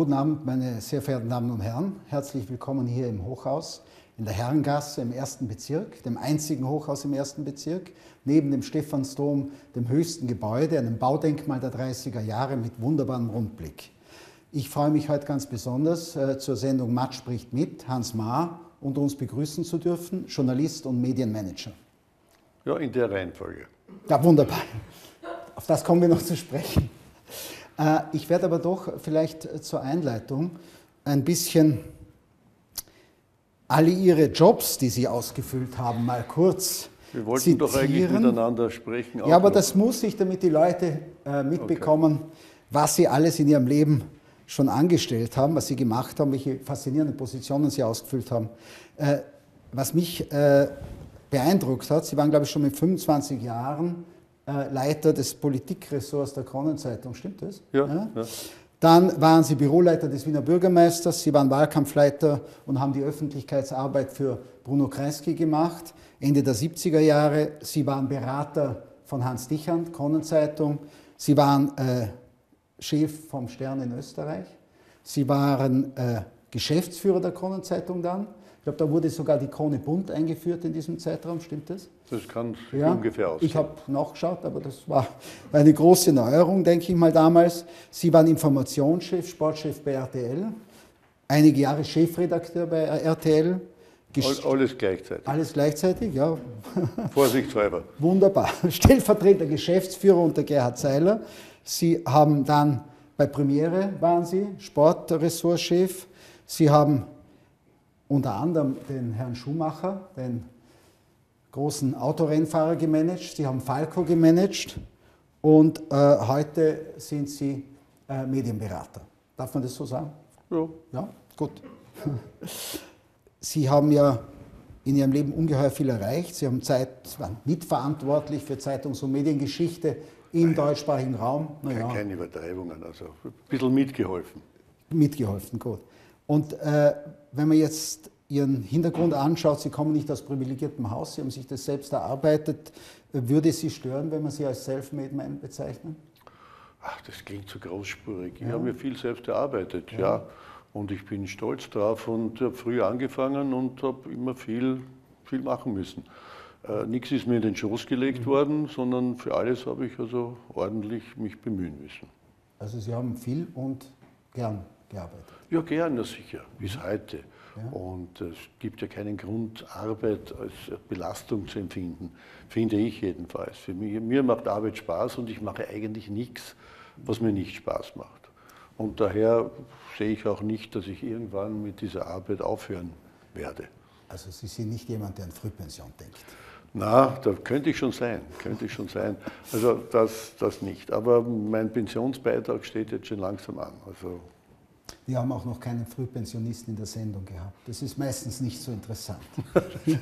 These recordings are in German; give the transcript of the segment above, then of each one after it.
Guten Abend, meine sehr verehrten Damen und Herren. Herzlich willkommen hier im Hochhaus in der Herrengasse im ersten Bezirk, dem einzigen Hochhaus im ersten Bezirk, neben dem Stephansdom, dem höchsten Gebäude, einem Baudenkmal der 30er Jahre mit wunderbarem Rundblick. Ich freue mich heute ganz besonders, äh, zur Sendung Matt spricht mit, Hans Maar, und uns begrüßen zu dürfen, Journalist und Medienmanager. Ja, in der Reihenfolge. Ja, wunderbar. Auf das kommen wir noch zu sprechen. Äh, ich werde aber doch vielleicht zur Einleitung ein bisschen alle Ihre Jobs, die Sie ausgefüllt haben, mal kurz Wir wollten zitieren. doch eigentlich miteinander sprechen. Ja, aber noch. das muss ich, damit die Leute äh, mitbekommen, okay. was Sie alles in Ihrem Leben schon angestellt haben, was Sie gemacht haben, welche faszinierenden Positionen Sie ausgefüllt haben. Äh, was mich äh, beeindruckt hat, Sie waren, glaube ich, schon mit 25 Jahren äh, Leiter des Politikressorts der Kronenzeitung, stimmt das? Ja. ja? ja. Dann waren Sie Büroleiter des Wiener Bürgermeisters, Sie waren Wahlkampfleiter und haben die Öffentlichkeitsarbeit für Bruno Kreisky gemacht, Ende der 70er Jahre. Sie waren Berater von Hans Dichand, Kronenzeitung. Sie waren äh, Chef vom Stern in Österreich. Sie waren äh, Geschäftsführer der Kronenzeitung dann. Ich glaube, da wurde sogar die Krone Bunt eingeführt in diesem Zeitraum, stimmt das? Das kann ja, ungefähr aussehen. Ich habe nachgeschaut, aber das war eine große Neuerung, denke ich mal damals. Sie waren Informationschef, Sportchef bei RTL, einige Jahre Chefredakteur bei RTL. Gest alles gleichzeitig. Alles gleichzeitig, ja. Vorsichtshalber. Wunderbar. Stellvertreter Geschäftsführer unter Gerhard Seiler. Sie haben dann bei Premiere waren Sie Sportressortchef. Sie haben unter anderem den Herrn Schumacher, den großen Autorennfahrer gemanagt. Sie haben Falco gemanagt und äh, heute sind Sie äh, Medienberater. Darf man das so sagen? Ja. Ja, gut. Sie haben ja in Ihrem Leben ungeheuer viel erreicht. Sie haben Zeit, waren mitverantwortlich für Zeitungs- und Mediengeschichte im deutschsprachigen Raum. Naja. Keine Übertreibungen, also ein bisschen mitgeholfen. Mitgeholfen, gut. Und äh, wenn man jetzt Ihren Hintergrund anschaut, Sie kommen nicht aus privilegiertem Haus, Sie haben sich das selbst erarbeitet, würde es Sie stören, wenn man Sie als Self-Made Man bezeichnen? Ach, das klingt zu großspurig. Ich habe mir viel selbst erarbeitet, ja. ja. Und ich bin stolz drauf und habe früh angefangen und habe immer viel, viel machen müssen. Äh, nichts ist mir in den Schoß gelegt mhm. worden, sondern für alles habe ich also ordentlich mich bemühen müssen. Also Sie haben viel und gern gearbeitet? Ja, gern, sicher, bis heute. Ja. Und es gibt ja keinen Grund, Arbeit als Belastung zu empfinden, finde ich jedenfalls. Für mich, mir macht Arbeit Spaß und ich mache eigentlich nichts, was mir nicht Spaß macht. Und daher sehe ich auch nicht, dass ich irgendwann mit dieser Arbeit aufhören werde. Also Sie sind nicht jemand, der an Frühpension denkt? Na, da könnte ich schon sein, könnte ich schon sein. Also das, das nicht. Aber mein Pensionsbeitrag steht jetzt schon langsam an. Also wir haben auch noch keinen Frühpensionisten in der Sendung gehabt. Das ist meistens nicht so interessant.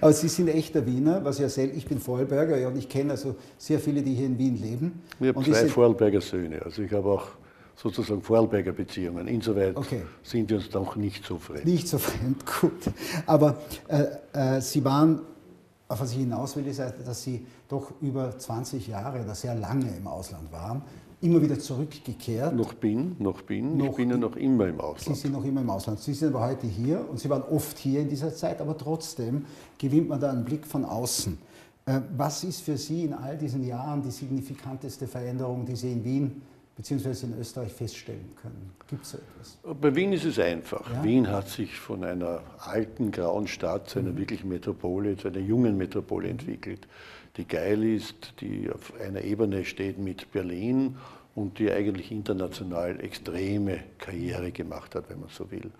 Aber Sie sind echter Wiener, was ja selbst, ich bin Vorarlberger ja, und ich kenne also sehr viele, die hier in Wien leben. Ich habe zwei Vorarlberger Söhne, also ich habe auch sozusagen Vorarlberger Beziehungen. Insoweit okay. sind wir uns doch nicht so fremd. Nicht so fremd, gut. Aber äh, äh, Sie waren, auf was ich hinaus will, ist, dass Sie doch über 20 Jahre oder sehr lange im Ausland waren immer wieder zurückgekehrt. Noch bin, noch bin. Noch ich bin ja noch immer im Ausland. Sie sind noch immer im Ausland. Sie sind aber heute hier und Sie waren oft hier in dieser Zeit, aber trotzdem gewinnt man da einen Blick von außen. Äh, was ist für Sie in all diesen Jahren die signifikanteste Veränderung, die Sie in Wien bzw. in Österreich feststellen können? Gibt es so etwas? Bei Wien ist es einfach. Ja? Wien hat sich von einer alten, grauen Stadt zu einer mhm. wirklichen Metropole, zu einer jungen Metropole entwickelt die geil ist, die auf einer Ebene steht mit Berlin und die eigentlich international extreme Karriere gemacht hat, wenn man so will.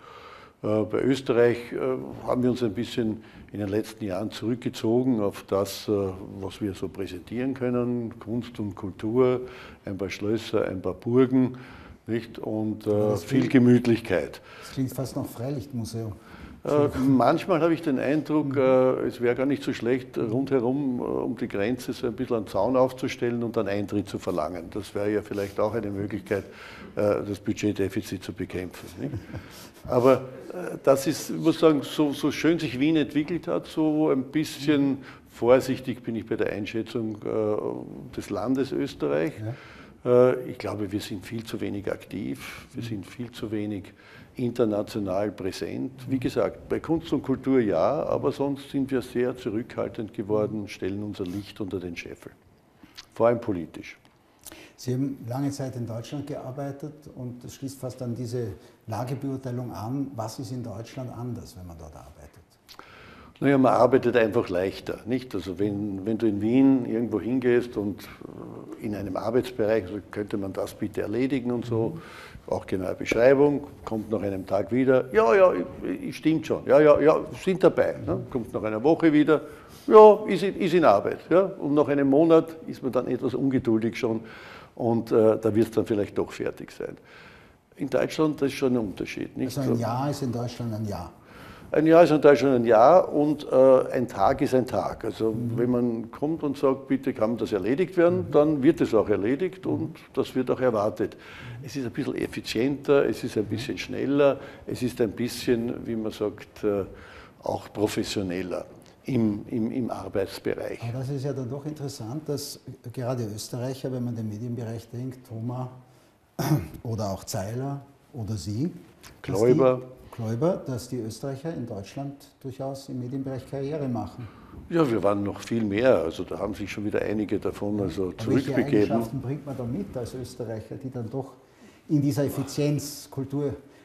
Äh, bei Österreich äh, haben wir uns ein bisschen in den letzten Jahren zurückgezogen auf das, äh, was wir so präsentieren können, Kunst und Kultur, ein paar Schlösser, ein paar Burgen nicht? und viel Gemütlichkeit. Das klingt fast nach Freilichtmuseum. Äh, manchmal habe ich den Eindruck, äh, es wäre gar nicht so schlecht, rundherum äh, um die Grenze so ein bisschen einen Zaun aufzustellen und dann Eintritt zu verlangen. Das wäre ja vielleicht auch eine Möglichkeit, das Budgetdefizit zu bekämpfen. Nicht? Aber das ist, ich muss sagen, so, so, schön sich Wien entwickelt hat, so ein bisschen vorsichtig bin ich bei der Einschätzung des Landes Österreich. Äh, ich glaube, wir sind viel zu wenig aktiv, wir sind viel zu wenig international präsent. Wie gesagt, bei Kunst und Kultur ja, aber sonst sind wir sehr zurückhaltend geworden, stellen unser Licht unter den Scheffel, vor allem politisch. Sie haben lange Zeit in Deutschland gearbeitet und das schließt fast an diese Lagebeurteilung an. Was ist in Deutschland anders, wenn man dort arbeitet? Naja, man arbeitet einfach leichter. Nicht? Also wenn, wenn du in Wien irgendwo hingehst und äh, in einem Arbeitsbereich, also könnte man das bitte erledigen und so, auch genaue Beschreibung, kommt nach einem Tag wieder, ja, ja, stimmt schon, ja, ja, ja, sind dabei. Ne? Kommt nach einer Woche wieder, ja, ist, ist in Arbeit. Ja? Und nach einem Monat ist man dann etwas ungeduldig schon und äh, da wird es dann vielleicht doch fertig sein. In Deutschland das ist schon ein Unterschied. Nicht? Also ein Jahr ist in Deutschland ein Jahr. Ein Jahr ist in Deutschland ein Jahr und äh, ein Tag ist ein Tag. Also mhm. wenn man kommt und sagt, bitte kann das erledigt werden, mhm. dann wird es auch erledigt und das wird auch erwartet. Es ist ein bisschen effizienter, es ist ein bisschen schneller, es ist ein bisschen, wie man sagt, äh, auch professioneller im, im, im Arbeitsbereich. Aber das ist ja dann doch interessant, dass gerade Österreicher, wenn man den Medienbereich denkt, Thoma oder auch Zeiler oder Sie, Kläuber. Kläuber, dass die Österreicher in Deutschland durchaus im Medienbereich Karriere machen. Ja, wir waren noch viel mehr. Also da haben sich schon wieder einige davon also zurückbegeben. Welche Eigenschaften bringt man da mit als Österreicher, die dann doch in dieser Effizienz,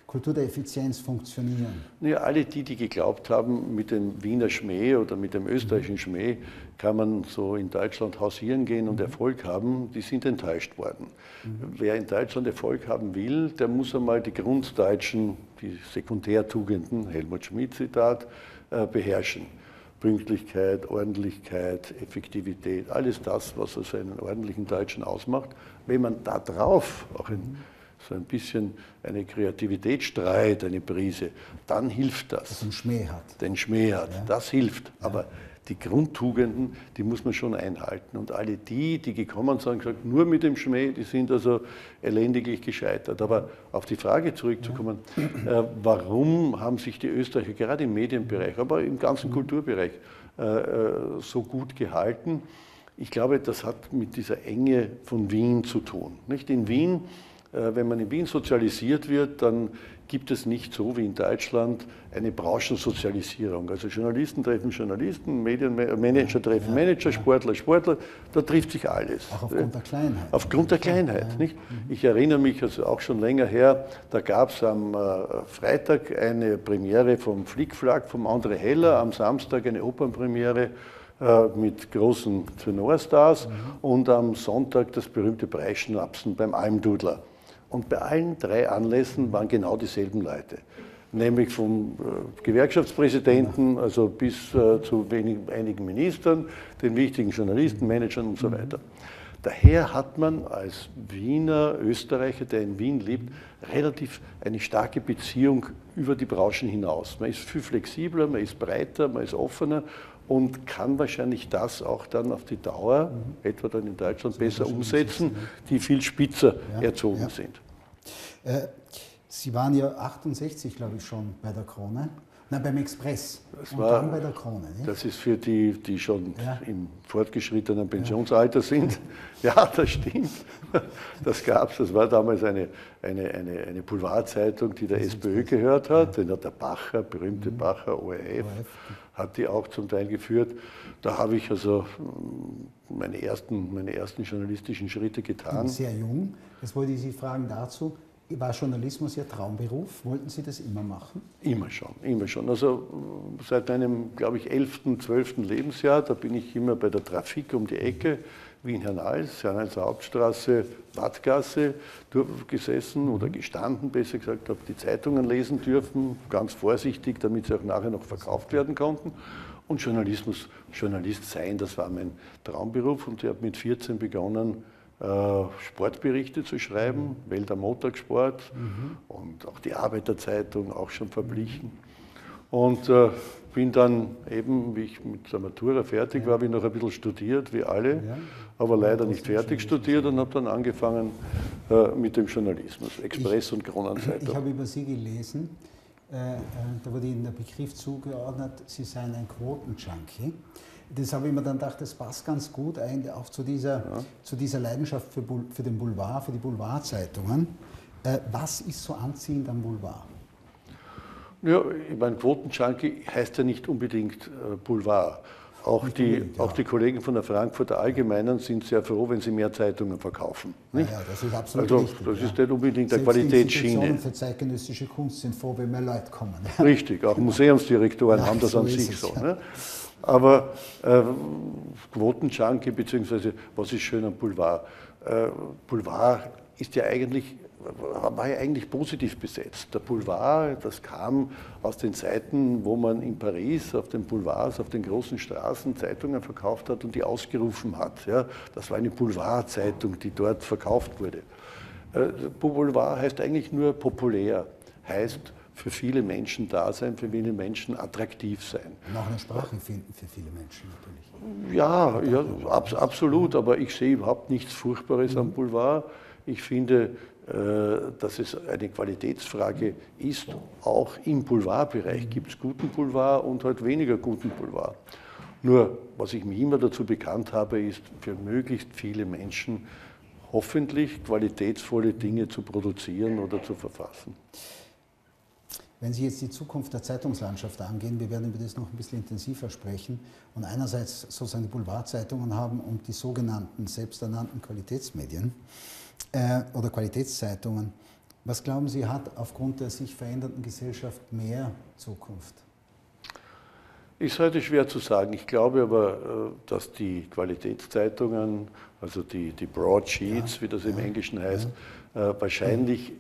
Kultur, der Effizienz funktionieren? Ja, alle die, die geglaubt haben, mit dem Wiener Schmäh oder mit dem österreichischen mhm. Schmäh kann man so in Deutschland hausieren gehen und mhm. Erfolg haben, die sind enttäuscht worden. Mhm. Wer in Deutschland Erfolg haben will, der muss einmal die grunddeutschen, die Sekundärtugenden, Helmut Schmidt Zitat, äh, beherrschen. Pünktlichkeit, Ordentlichkeit, Effektivität, alles das, was also einen ordentlichen Deutschen ausmacht. Wenn man da drauf auch ein so ein bisschen eine Kreativitätsstreit, eine Prise, dann hilft das. Dass einen Schmäh hat. Den Schmäh hat, ja. das hilft. Aber die Grundtugenden, die muss man schon einhalten. Und alle die, die gekommen sind, gesagt, nur mit dem Schmäh, die sind also elendiglich gescheitert. Aber auf die Frage zurückzukommen, äh, warum haben sich die Österreicher gerade im Medienbereich, aber im ganzen Kulturbereich äh, äh so gut gehalten? Ich glaube, das hat mit dieser Enge von Wien zu tun. Nicht in Wien wenn man in Wien sozialisiert wird, dann gibt es nicht so wie in Deutschland eine Branchensozialisierung. Also Journalisten treffen Journalisten, Medienmanager treffen Manager, Sportler, Sportler, da trifft sich alles. Auch aufgrund der Kleinheit. Aufgrund der Kleinheit. Nicht? Ich erinnere mich also auch schon länger her, da gab es am äh, Freitag eine Premiere vom Flickflack, vom André Heller, am Samstag eine Opernpremiere äh, mit großen Tenorstars mhm. und am Sonntag das berühmte Preisschnapsen beim Almdudler. Und bei allen drei Anlässen waren genau dieselben Leute. Nämlich vom äh, Gewerkschaftspräsidenten, also bis äh, zu einigen Ministern, den wichtigen Journalisten, Managern und so weiter. Daher hat man als Wiener Österreicher, der in Wien lebt, relativ eine starke Beziehung über die Branchen hinaus. Man ist viel flexibler, man ist breiter, man ist offener und kann wahrscheinlich das auch dann auf die Dauer, mhm. etwa dann in Deutschland, so besser umsetzen, die viel spitzer ja, erzogen ja. sind. Äh, Sie waren ja 68, glaube ich, schon bei der Krone. Nein, beim Express. Das und war, dann bei der Krone. Nicht? Das ist für die, die schon ja. im fortgeschrittenen Pensionsalter sind. Ja, das stimmt. Das gab es. Das war damals eine, eine, eine, eine Boulevardzeitung, die der SPÖ gehört hat. Den hat der Bacher, berühmte mhm. Bacher, ORF, ORF, hat die auch zum Teil geführt. Da habe ich also hm, meine ersten, meine ersten journalistischen Schritte getan. Sehr jung. Jetzt wollte ich Sie fragen dazu. War Journalismus Ihr Traumberuf? Wollten Sie das immer machen? Immer schon, immer schon. Also seit meinem, glaube ich, 11., 12. Lebensjahr, da bin ich immer bei der Trafik um die Ecke, Wien-Hernals, Hernals Hauptstraße, Wattgasse gesessen oder gestanden, besser gesagt, habe die Zeitungen lesen dürfen, ganz vorsichtig, damit sie auch nachher noch verkauft werden konnten. Und Journalismus, Journalist sein, das war mein Traumberuf und ich habe mit 14 begonnen, Sportberichte zu schreiben, mhm. Wälder Montagsport mhm. und auch die Arbeiterzeitung auch schon verblichen. Und äh, bin dann eben, wie ich mit der Matura fertig war, habe ich noch ein bisschen studiert, wie alle, ja. aber leider nicht fertig studiert und habe dann angefangen äh, mit dem Journalismus, Express ich, und Kronenzeitung. Ich habe über Sie gelesen, äh, äh, da wurde Ihnen der Begriff zugeordnet, Sie seien ein Quotenjunkie. Das habe ich mir dann gedacht, das passt ganz gut eigentlich auch zu dieser, ja. zu dieser Leidenschaft für, für den Boulevard, für die Boulevardzeitungen. Äh, was ist so anziehend am Boulevard? Ja, ich meine, Quotenjunkie heißt ja nicht unbedingt äh, Boulevard. Auch die, auch die Kollegen von der Frankfurter Allgemeinen sind sehr froh, wenn sie mehr Zeitungen verkaufen. Nicht? Ja, das ist absolut also, richtig. Das ist nicht unbedingt der Qualitätsschiene. Die für zeitgenössische Kunst sind froh, wenn mehr Leute kommen. Richtig, auch Museumsdirektoren haben das so an sich so. Ja. Ne? Aber äh, Quotenjunkie, beziehungsweise was ist schön am Boulevard? Äh, Boulevard ist ja eigentlich war ja eigentlich positiv besetzt. Der Boulevard, das kam aus den Zeiten, wo man in Paris auf den Boulevards, auf den großen Straßen Zeitungen verkauft hat und die ausgerufen hat. Ja, das war eine Boulevardzeitung, die dort verkauft wurde. Äh, Boulevard heißt eigentlich nur populär, heißt für viele Menschen da sein, für viele Menschen attraktiv sein. Und auch eine Sprache finden für viele Menschen natürlich. Ja, ja ab, absolut, aber ich sehe überhaupt nichts Furchtbares am Boulevard. Ich finde, äh, dass es eine Qualitätsfrage ist. Auch im Boulevardbereich gibt es guten Boulevard und halt weniger guten Boulevard. Nur, was ich mir immer dazu bekannt habe, ist für möglichst viele Menschen hoffentlich qualitätsvolle Dinge zu produzieren oder zu verfassen. Wenn Sie jetzt die Zukunft der Zeitungslandschaft angehen, wir werden über das noch ein bisschen intensiver sprechen und einerseits sozusagen die Boulevardzeitungen haben und die sogenannten selbsternannten Qualitätsmedien, äh, oder Qualitätszeitungen. Was glauben Sie, hat aufgrund der sich verändernden Gesellschaft mehr Zukunft? Ist heute schwer zu sagen. Ich glaube aber, äh, dass die Qualitätszeitungen, also die, die Broadsheets, ja, wie das im Englischen heißt, ja. Äh, wahrscheinlich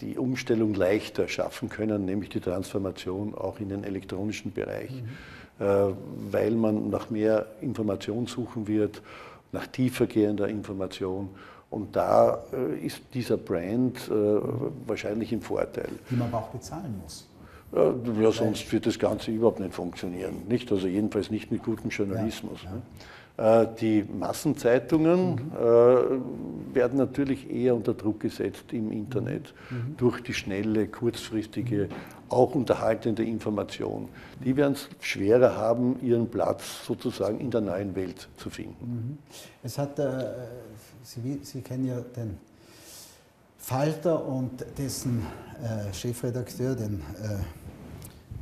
die Umstellung leichter schaffen können, nämlich die Transformation auch in den elektronischen Bereich, mhm. Äh, weil man nach mehr Information suchen wird, nach tiefergehender Information und da äh, ist dieser Brand äh, wahrscheinlich im Vorteil. Die man aber auch bezahlen muss. Ja, sonst wird das Ganze überhaupt nicht funktionieren. Nicht? Also jedenfalls nicht mit gutem Journalismus. Ja, ja. Äh, die Massenzeitungen mhm. Äh, werden natürlich eher unter Druck gesetzt im Internet mhm. durch die schnelle, kurzfristige, auch unterhaltende Information. Die werden es schwerer haben, ihren Platz sozusagen in der neuen Welt zu finden. Mhm. Es hat, äh, Sie, Sie, kennen ja den Falter und dessen äh, Chefredakteur, den äh,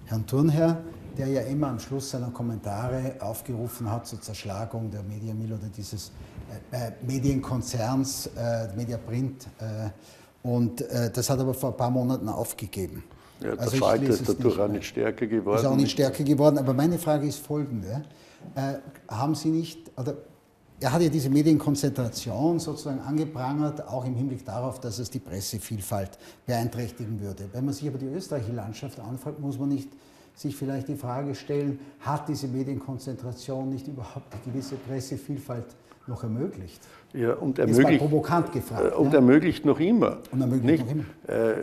Herrn Thurnherr der ja immer am Schluss seiner Kommentare aufgerufen hat zur Zerschlagung der Mediamil oder dieses äh, äh Medienkonzerns, äh, Mediaprint. Äh, und äh, das hat aber vor ein paar Monaten aufgegeben. Ja, der also Falter ist dadurch auch nicht stärker geworden. Ist auch nicht stärker geworden. Aber meine Frage ist folgende. Äh, haben Sie nicht, oder er hat ja diese Medienkonzentration sozusagen angeprangert, auch im Hinblick darauf, dass es die Pressevielfalt beeinträchtigen würde. Wenn man sich aber die österreichische Landschaft anfragt, muss man nicht sich vielleicht die Frage stellen, hat diese Medienkonzentration nicht überhaupt eine gewisse Pressevielfalt noch ermöglicht? Ja, und ermöglicht, provokant gefragt. Äh, und ja? ermöglicht noch immer. Und ermöglicht nicht, noch immer. Äh,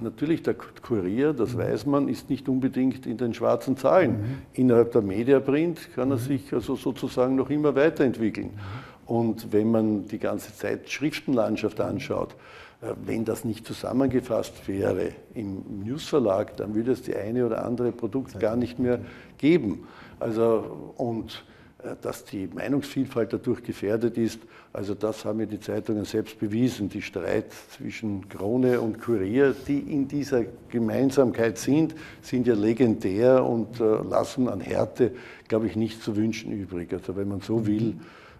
natürlich, der Kurier, das mhm. weiß man, ist nicht unbedingt in den schwarzen Zahlen. Mhm. Innerhalb der Mediaprint kann er mhm. sich also sozusagen noch immer weiterentwickeln. Mhm. Und wenn man die ganze Zeit Schriftenlandschaft anschaut, wenn das nicht zusammengefasst wäre im Newsverlag, dann würde es die eine oder andere Produkt gar nicht mehr geben. Also, und äh, dass die Meinungsvielfalt dadurch gefährdet ist, also das haben ja die Zeitungen selbst bewiesen. Die Streit zwischen Krone und Kurier, die in dieser Gemeinsamkeit sind, sind ja legendär und äh, lassen an Härte, glaube ich, nicht zu wünschen übrig. Also wenn man so will,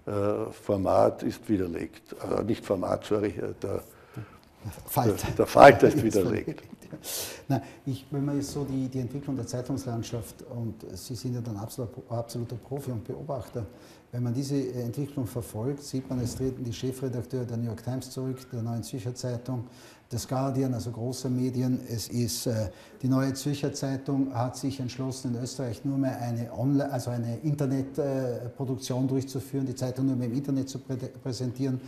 äh, Format ist widerlegt. Äh, nicht Format, sorry, äh, der Falter. Der, Falter ist widerlegt. Na, ich, wenn man jetzt so die, die Entwicklung der Zeitungslandschaft und Sie sind ja dann absoluter, absoluter Profi und Beobachter, wenn man diese Entwicklung verfolgt, sieht man, es treten die Chefredakteure der New York Times zurück, der Neuen Zürcher Zeitung, des Guardian, also großer Medien. Es ist äh, die Neue Zürcher Zeitung hat sich entschlossen, in Österreich nur mehr eine Online, also eine Internetproduktion äh, durchzuführen, die Zeitung nur mehr im Internet zu prä präsentieren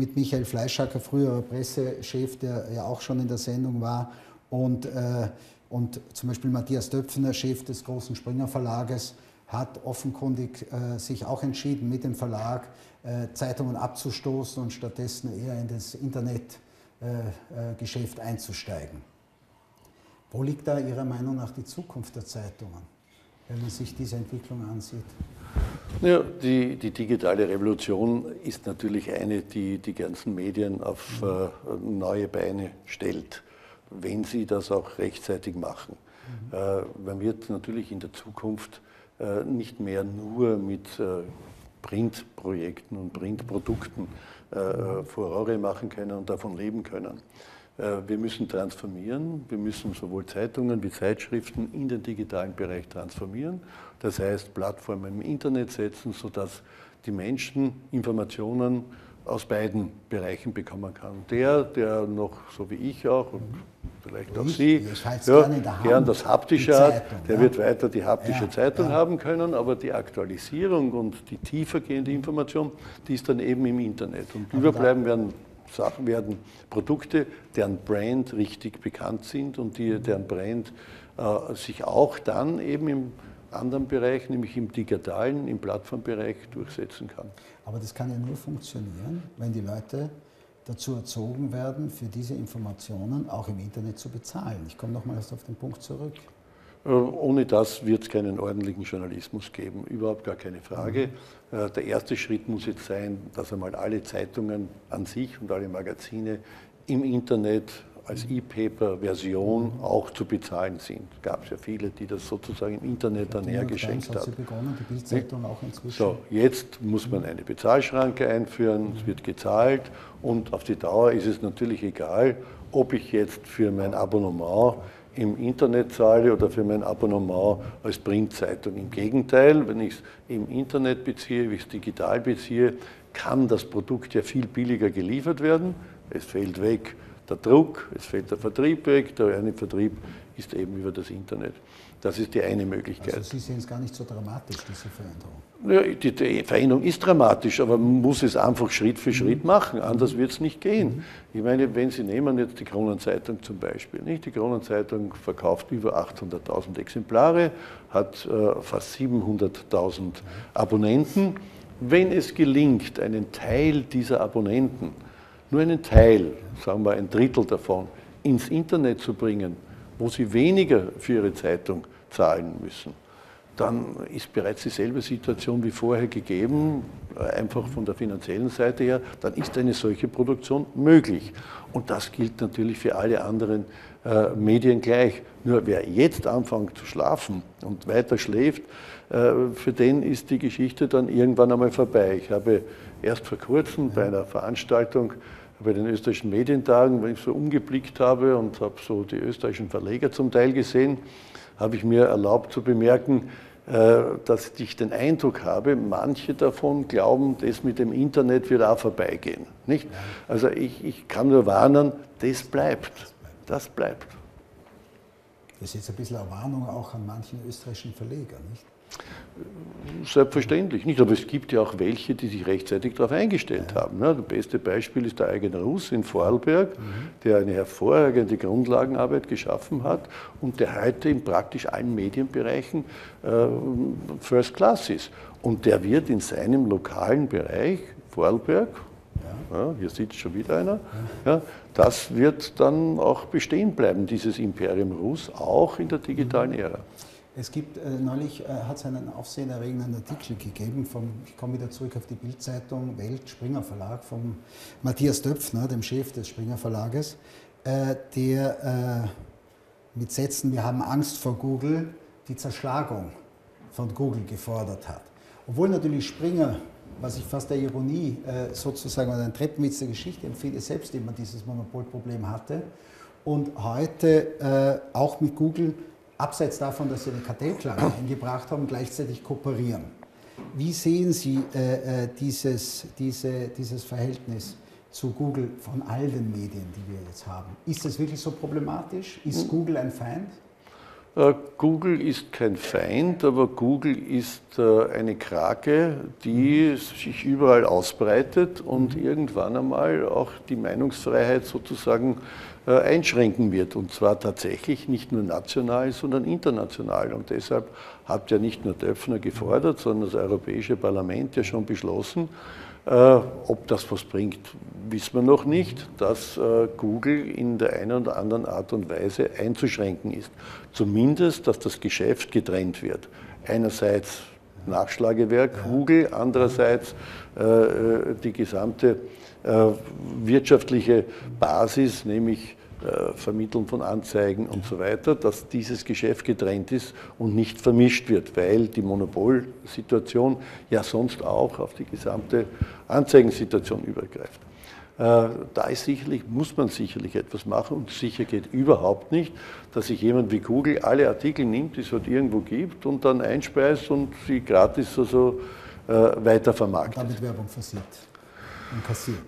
mit Michael Fleischacker, früherer Pressechef, der ja auch schon in der Sendung war, und, äh, und zum Beispiel Matthias Döpfner, Chef des großen Springer Verlages, hat offenkundig äh, sich auch entschieden, mit dem Verlag äh, Zeitungen abzustoßen und stattdessen eher in das Internetgeschäft äh, äh, einzusteigen. Wo liegt da Ihrer Meinung nach die Zukunft der Zeitungen, wenn man sich diese Entwicklung ansieht? Ja, die, die, digitale Revolution ist natürlich eine, die die ganzen Medien auf äh, neue Beine stellt, wenn sie das auch rechtzeitig machen. Mhm. Äh, man wird natürlich in der Zukunft äh, nicht mehr nur mit äh, Printprojekten und Printprodukten äh, Furore machen können und davon leben können. Äh, wir müssen transformieren. Wir müssen sowohl Zeitungen wie Zeitschriften in den digitalen Bereich transformieren. Das heißt, Plattformen im Internet setzen, sodass die Menschen Informationen aus beiden Bereichen bekommen kann. Der, der noch, so wie ich auch und vielleicht auch Sie, ja, gern das Haptische hat, der ja. wird weiter die haptische ja, Zeitung haben können, aber die Aktualisierung und die tiefergehende Information, die ist dann eben im Internet. Und überbleiben werden Sachen werden Produkte, deren Brand richtig bekannt sind und die, deren Brand äh, sich auch dann eben im anderen Bereich, nämlich im digitalen, im Plattformbereich durchsetzen kann. Aber das kann ja nur funktionieren, wenn die Leute dazu erzogen werden, für diese Informationen auch im Internet zu bezahlen. Ich komme nochmals auf den Punkt zurück. Äh, ohne das wird es keinen ordentlichen Journalismus geben, überhaupt gar keine Frage. Mhm. Äh, der erste Schritt muss jetzt sein, dass einmal alle Zeitungen an sich und alle Magazine im Internet als E-Paper-Version auch zu bezahlen sind. Es gab ja viele, die das sozusagen im Internet dann hergeschenkt haben. Sie begonnen, die Bildzeitung auch inzwischen. So, jetzt muss man eine Bezahlschranke einführen, es wird gezahlt und auf die Dauer ist es natürlich egal, ob ich jetzt für mein Abonnement im Internet zahle oder für mein Abonnement als Printzeitung. Im Gegenteil, wenn ich es im Internet beziehe, wenn ich es digital beziehe, kann das Produkt ja viel billiger geliefert werden. Es fällt weg der Druck, es fällt der Vertrieb weg, der eine Vertrieb ist eben über das Internet. Das ist die eine Möglichkeit. Also Sie sehen es gar nicht so dramatisch, diese Veränderung. Ja, die, die, Veränderung ist dramatisch, aber man muss es einfach Schritt für Schritt machen, anders wird es nicht gehen. Mhm. Ich meine, wenn Sie nehmen jetzt die Kronenzeitung zum Beispiel, nicht? die Kronenzeitung verkauft über 800.000 Exemplare, hat äh, fast 700.000 Abonnenten. Wenn es gelingt, einen Teil dieser Abonnenten, nur einen Teil, sagen wir ein Drittel davon, ins Internet zu bringen, wo sie weniger für ihre Zeitung zahlen müssen, dann ist bereits dieselbe Situation wie vorher gegeben, einfach von der finanziellen Seite her, dann ist eine solche Produktion möglich. Und das gilt natürlich für alle anderen äh, Medien gleich. Nur wer jetzt anfängt zu schlafen und weiter schläft, äh, für den ist die Geschichte dann irgendwann einmal vorbei. Ich habe erst vor kurzem bei einer Veranstaltung bei den österreichischen Medientagen, wenn ich so umgeblickt habe und habe so die österreichischen Verleger zum Teil gesehen, habe ich mir erlaubt zu bemerken, äh, dass ich den Eindruck habe, manche davon glauben, das mit dem Internet wird auch vorbeigehen. Nicht? Also ich, ich kann nur warnen, das bleibt. Das bleibt. Das ist jetzt ein bisschen eine Warnung auch an manchen österreichischen Verleger, nicht? Selbstverständlich nicht, aber es gibt ja auch welche, die sich rechtzeitig darauf eingestellt ja. haben. Das beste Beispiel ist der eigene Russ in Vorarlberg, mhm. der eine hervorragende Grundlagenarbeit geschaffen hat und der heute in praktisch allen Medienbereichen äh, First Class ist. Und der wird in seinem lokalen Bereich, Vorarlberg, ja. Hier sitzt schon wieder einer, ja, das wird dann auch bestehen bleiben, dieses Imperium Rus, auch in der digitalen mhm. Ära. Es gibt, äh, neulich äh, hat es einen aufsehenerregenden Artikel gegeben, vom, ich komme wieder zurück auf die Bildzeitung Welt, Springer Verlag, vom Matthias Döpfner, dem Chef des Springer Verlages, äh, der äh, mit Sätzen, wir haben Angst vor Google, die Zerschlagung von Google gefordert hat. Obwohl natürlich Springer, was ich fast der Ironie äh, sozusagen oder ein Treppenwitz der Geschichte empfehle, selbst immer dieses Monopolproblem hatte und heute äh, auch mit Google abseits davon, dass Sie eine Kartellklage eingebracht haben, gleichzeitig kooperieren. Wie sehen Sie äh, äh, dieses, diese, dieses Verhältnis zu Google von all den Medien, die wir jetzt haben? Ist das wirklich so problematisch? Ist hm. Google ein Feind? Äh, Google ist kein Feind, aber Google ist äh, eine Krake, die sich überall ausbreitet und mhm. irgendwann einmal auch die Meinungsfreiheit sozusagen einschränken wird. Und zwar tatsächlich nicht nur national, sondern international. Und deshalb hat ja nicht nur Döpfner gefordert, sondern das Europäische Parlament ja schon beschlossen, äh, ob das was bringt, wissen wir noch nicht, dass äh, Google in der einen oder anderen Art und Weise einzuschränken ist. Zumindest, dass das Geschäft getrennt wird. Einerseits Nachschlagewerk. Google, andererseits äh, äh, die gesamte äh, wirtschaftliche Basis, nämlich äh, Vermitteln von Anzeigen und so weiter, dass dieses Geschäft getrennt ist und nicht vermischt wird, weil die Monopolsituation ja sonst auch auf die gesamte Anzeigensituation übergreift. Äh, da ist sicherlich, muss man sicherlich etwas machen und sicher geht überhaupt nicht, dass sich jemand wie Google alle Artikel nimmt, die es halt irgendwo gibt und dann einspeist und sie gratis also äh, weitervermarktet. Und damit Werbung versiert und kassiert.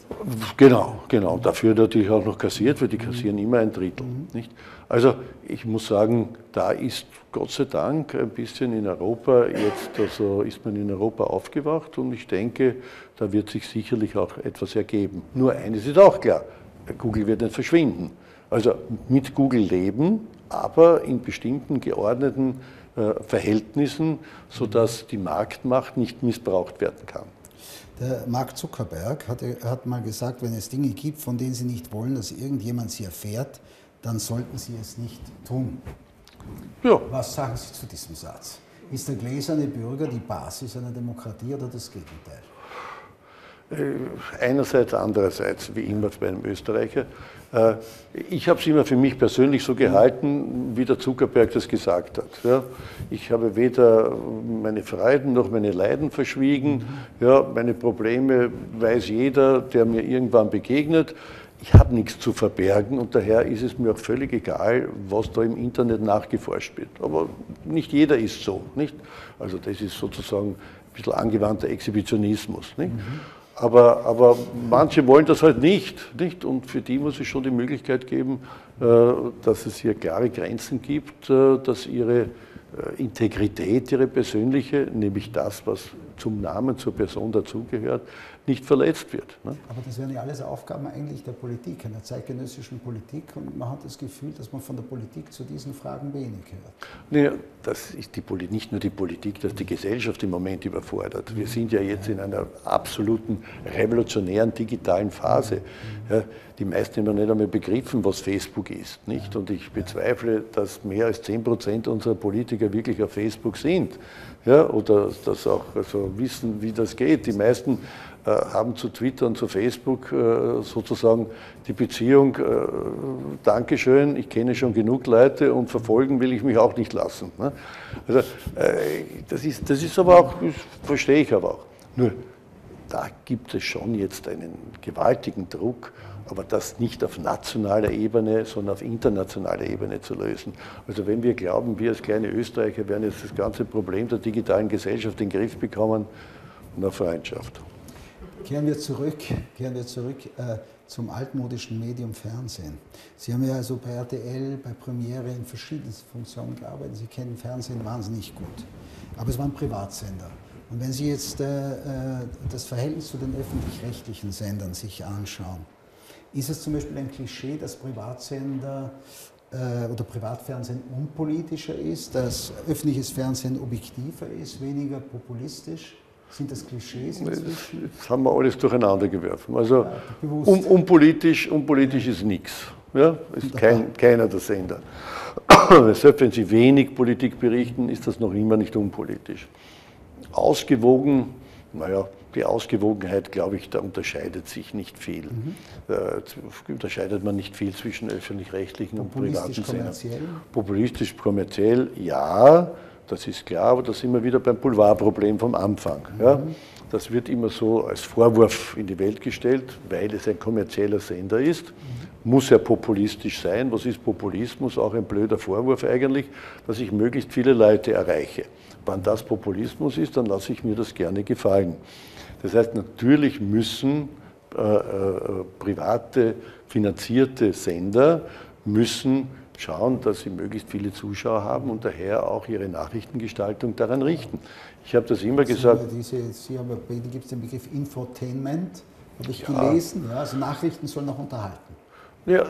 Genau, genau. Dafür natürlich auch noch kassiert, weil die kassieren immer ein Drittel. Mhm. Nicht? Also ich muss sagen, da ist Gott sei Dank ein bisschen in Europa jetzt, also ist man in Europa aufgewacht und ich denke, da wird sich sicherlich auch etwas ergeben. Nur eines ist auch klar, Google wird nicht verschwinden. Also mit Google leben, aber in bestimmten geordneten äh, Verhältnissen, sodass die Marktmacht nicht missbraucht werden kann. Der Mark Zuckerberg hat, hat mal gesagt, wenn es Dinge gibt, von denen Sie nicht wollen, dass irgendjemand sie erfährt, dann sollten Sie es nicht tun. Ja. Was sagen Sie zu diesem Satz? Ist der gläserne Bürger die Basis einer Demokratie oder das Gegenteil? Äh, einerseits, andererseits, wie immer bei einem Österreicher. Äh, ich habe es immer für mich persönlich so gehalten, wie der Zuckerberg das gesagt hat. Ich habe weder meine Freuden noch meine Leiden verschwiegen. Ja, meine Probleme weiß jeder, der mir irgendwann begegnet. Ich habe nichts zu verbergen und daher ist es mir auch völlig egal, was da im Internet nachgeforscht wird. Aber nicht jeder ist so. Nicht? Also das ist sozusagen ein bisschen angewandter Exhibitionismus. Nicht? Mhm. Aber, aber manche wollen das halt nicht, nicht. Und für die muss es schon die Möglichkeit geben, äh, dass es hier klare Grenzen gibt, äh, dass ihre äh, Integrität, ihre persönliche, nämlich das, was zum Namen, zur Person dazugehört, nicht verletzt wird. Ne? Aber das wären ja alles Aufgaben eigentlich der Politik, einer zeitgenössischen Politik und man hat das Gefühl, dass man von der Politik zu diesen Fragen wenig hört. Naja, das ist die, nicht nur die Politik, das ist die Gesellschaft im Moment überfordert. Wir sind ja jetzt in einer absoluten revolutionären digitalen Phase. Ja, die meisten haben nicht einmal begriffen, was Facebook ist. Nicht? Und ich bezweifle, dass mehr als 10 Prozent unserer Politiker wirklich auf Facebook sind ja, oder das auch also wissen, wie das geht. Die meisten haben zu Twitter und zu Facebook äh, sozusagen die Beziehung, äh, Dankeschön, ich kenne schon genug Leute und verfolgen will ich mich auch nicht lassen. Ne? Also, äh, das, ist, das ist aber auch, verstehe ich aber auch. Nur, da gibt es schon jetzt einen gewaltigen Druck, aber das nicht auf nationaler Ebene, sondern auf internationaler Ebene zu lösen. Also wenn wir glauben, wir als kleine Österreicher werden jetzt das ganze Problem der digitalen Gesellschaft in den Griff bekommen, na Freundschaft. Kehren wir zurück, kehren wir zurück äh, zum altmodischen Medium Fernsehen. Sie haben ja also bei RTL, bei Premiere in verschiedensten Funktionen gearbeitet. Sie kennen Fernsehen wahnsinnig gut. Aber es waren Privatsender. Und wenn Sie jetzt äh, äh das Verhältnis zu den öffentlich-rechtlichen Sendern sich anschauen, ist es zum Beispiel ein Klischee, dass Privatsender äh, oder Privatfernsehen unpolitischer ist, dass öffentliches Fernsehen objektiver ist, weniger populistisch? Sind das Klischees inzwischen? Jetzt haben wir alles durcheinander geworfen. Also ja, un, unpolitisch, unpolitisch ist nichts. Ja? Ist kein, keiner der Sender. Selbst wenn Sie wenig Politik berichten, ist das noch immer nicht unpolitisch. Ausgewogen, naja, die Ausgewogenheit, glaube ich, da unterscheidet sich nicht viel. Mhm. Äh, unterscheidet man nicht viel zwischen öffentlich-rechtlichen und privaten Sendern. Populistisch kommerziell, ja das ist klar, aber da sind wir wieder beim Boulevardproblem vom Anfang. Ja? Das wird immer so als Vorwurf in die Welt gestellt, weil es ein kommerzieller Sender ist. Muss er populistisch sein? Was ist Populismus? Auch ein blöder Vorwurf eigentlich, dass ich möglichst viele Leute erreiche. Wenn das Populismus ist, dann lasse ich mir das gerne gefallen. Das heißt, natürlich müssen äh, äh, private finanzierte Sender müssen schauen, dass sie möglichst viele Zuschauer haben und daher auch ihre Nachrichtengestaltung daran richten. Ich habe das immer gesagt. Diese, Sie haben, gibt es den Begriff Infotainment, habe ich ja. gelesen. Ja, also Nachrichten sollen auch unterhalten. Ja,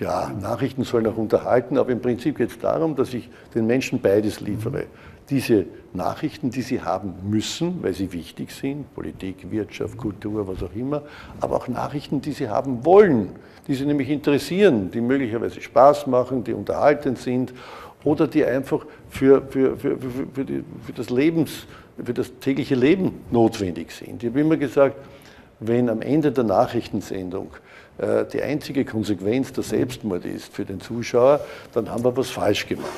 ja, Nachrichten sollen auch unterhalten, aber im Prinzip geht es darum, dass ich den Menschen beides liefere. Diese Nachrichten, die sie haben müssen, weil sie wichtig sind, Politik, Wirtschaft, Kultur, was auch immer, aber auch Nachrichten, die sie haben wollen, die sie nämlich interessieren, die möglicherweise Spaß machen, die unterhaltend sind oder die einfach für, für, für, für, die, für das Lebens, für das tägliche Leben notwendig sind. Ich habe immer gesagt, wenn am Ende der Nachrichtensendung die einzige Konsequenz der Selbstmord ist für den Zuschauer, dann haben wir was falsch gemacht.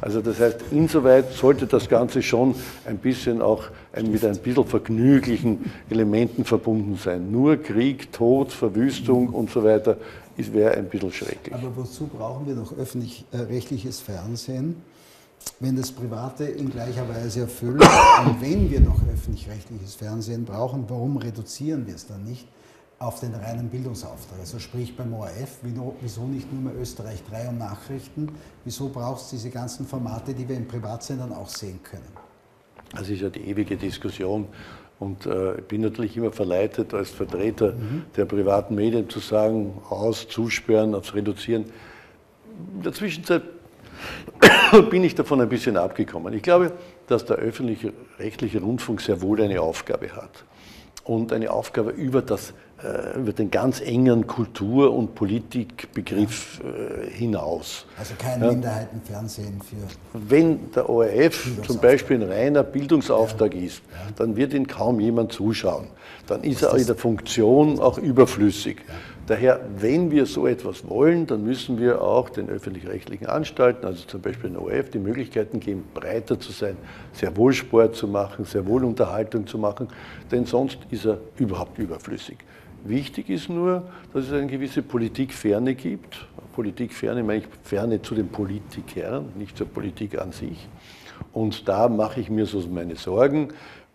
Also das heißt, insoweit sollte das Ganze schon ein bisschen auch mit ein bisschen vergnüglichen Elementen verbunden sein. Nur Krieg, Tod, Verwüstung und so weiter wäre ein bisschen schrecklich. Aber wozu brauchen wir noch öffentlich-rechtliches Fernsehen? wenn das Private in gleicher Weise erfüllt und wenn wir noch öffentlich-rechtliches Fernsehen brauchen, warum reduzieren wir es dann nicht? Auf den reinen Bildungsauftrag. Also sprich beim ORF, wieso nicht nur mehr Österreich 3 und Nachrichten, wieso braucht es diese ganzen Formate, die wir in Privatsendern auch sehen können? Das ist ja die ewige Diskussion und äh, ich bin natürlich immer verleitet, als Vertreter mhm. der privaten Medien zu sagen, aus, zusperren, aufs Reduzieren. In der Zwischenzeit bin ich davon ein bisschen abgekommen. Ich glaube, dass der öffentliche rechtliche Rundfunk sehr wohl eine Aufgabe hat und eine Aufgabe über, das, über den ganz engen Kultur- und Politikbegriff äh, hinaus. Also kein ja. Minderheitenfernsehen für. Wenn der ORF zum Beispiel ein reiner Bildungsauftrag ja. ist, dann wird ihn kaum jemand zuschauen. Dann ist Was er in der Funktion auch überflüssig. Ja. Daher, wenn wir so etwas wollen, dann müssen wir auch den öffentlich-rechtlichen Anstalten, also zum Beispiel den ORF, die Möglichkeiten geben, breiter zu sein, sehr wohl Sport zu machen, sehr wohl Unterhaltung zu machen, denn sonst ist er überhaupt überflüssig. Wichtig ist nur, dass es eine gewisse Politikferne gibt. Politikferne meine ich Ferne zu den Politikern, nicht zur Politik an sich. Und da mache ich mir so meine Sorgen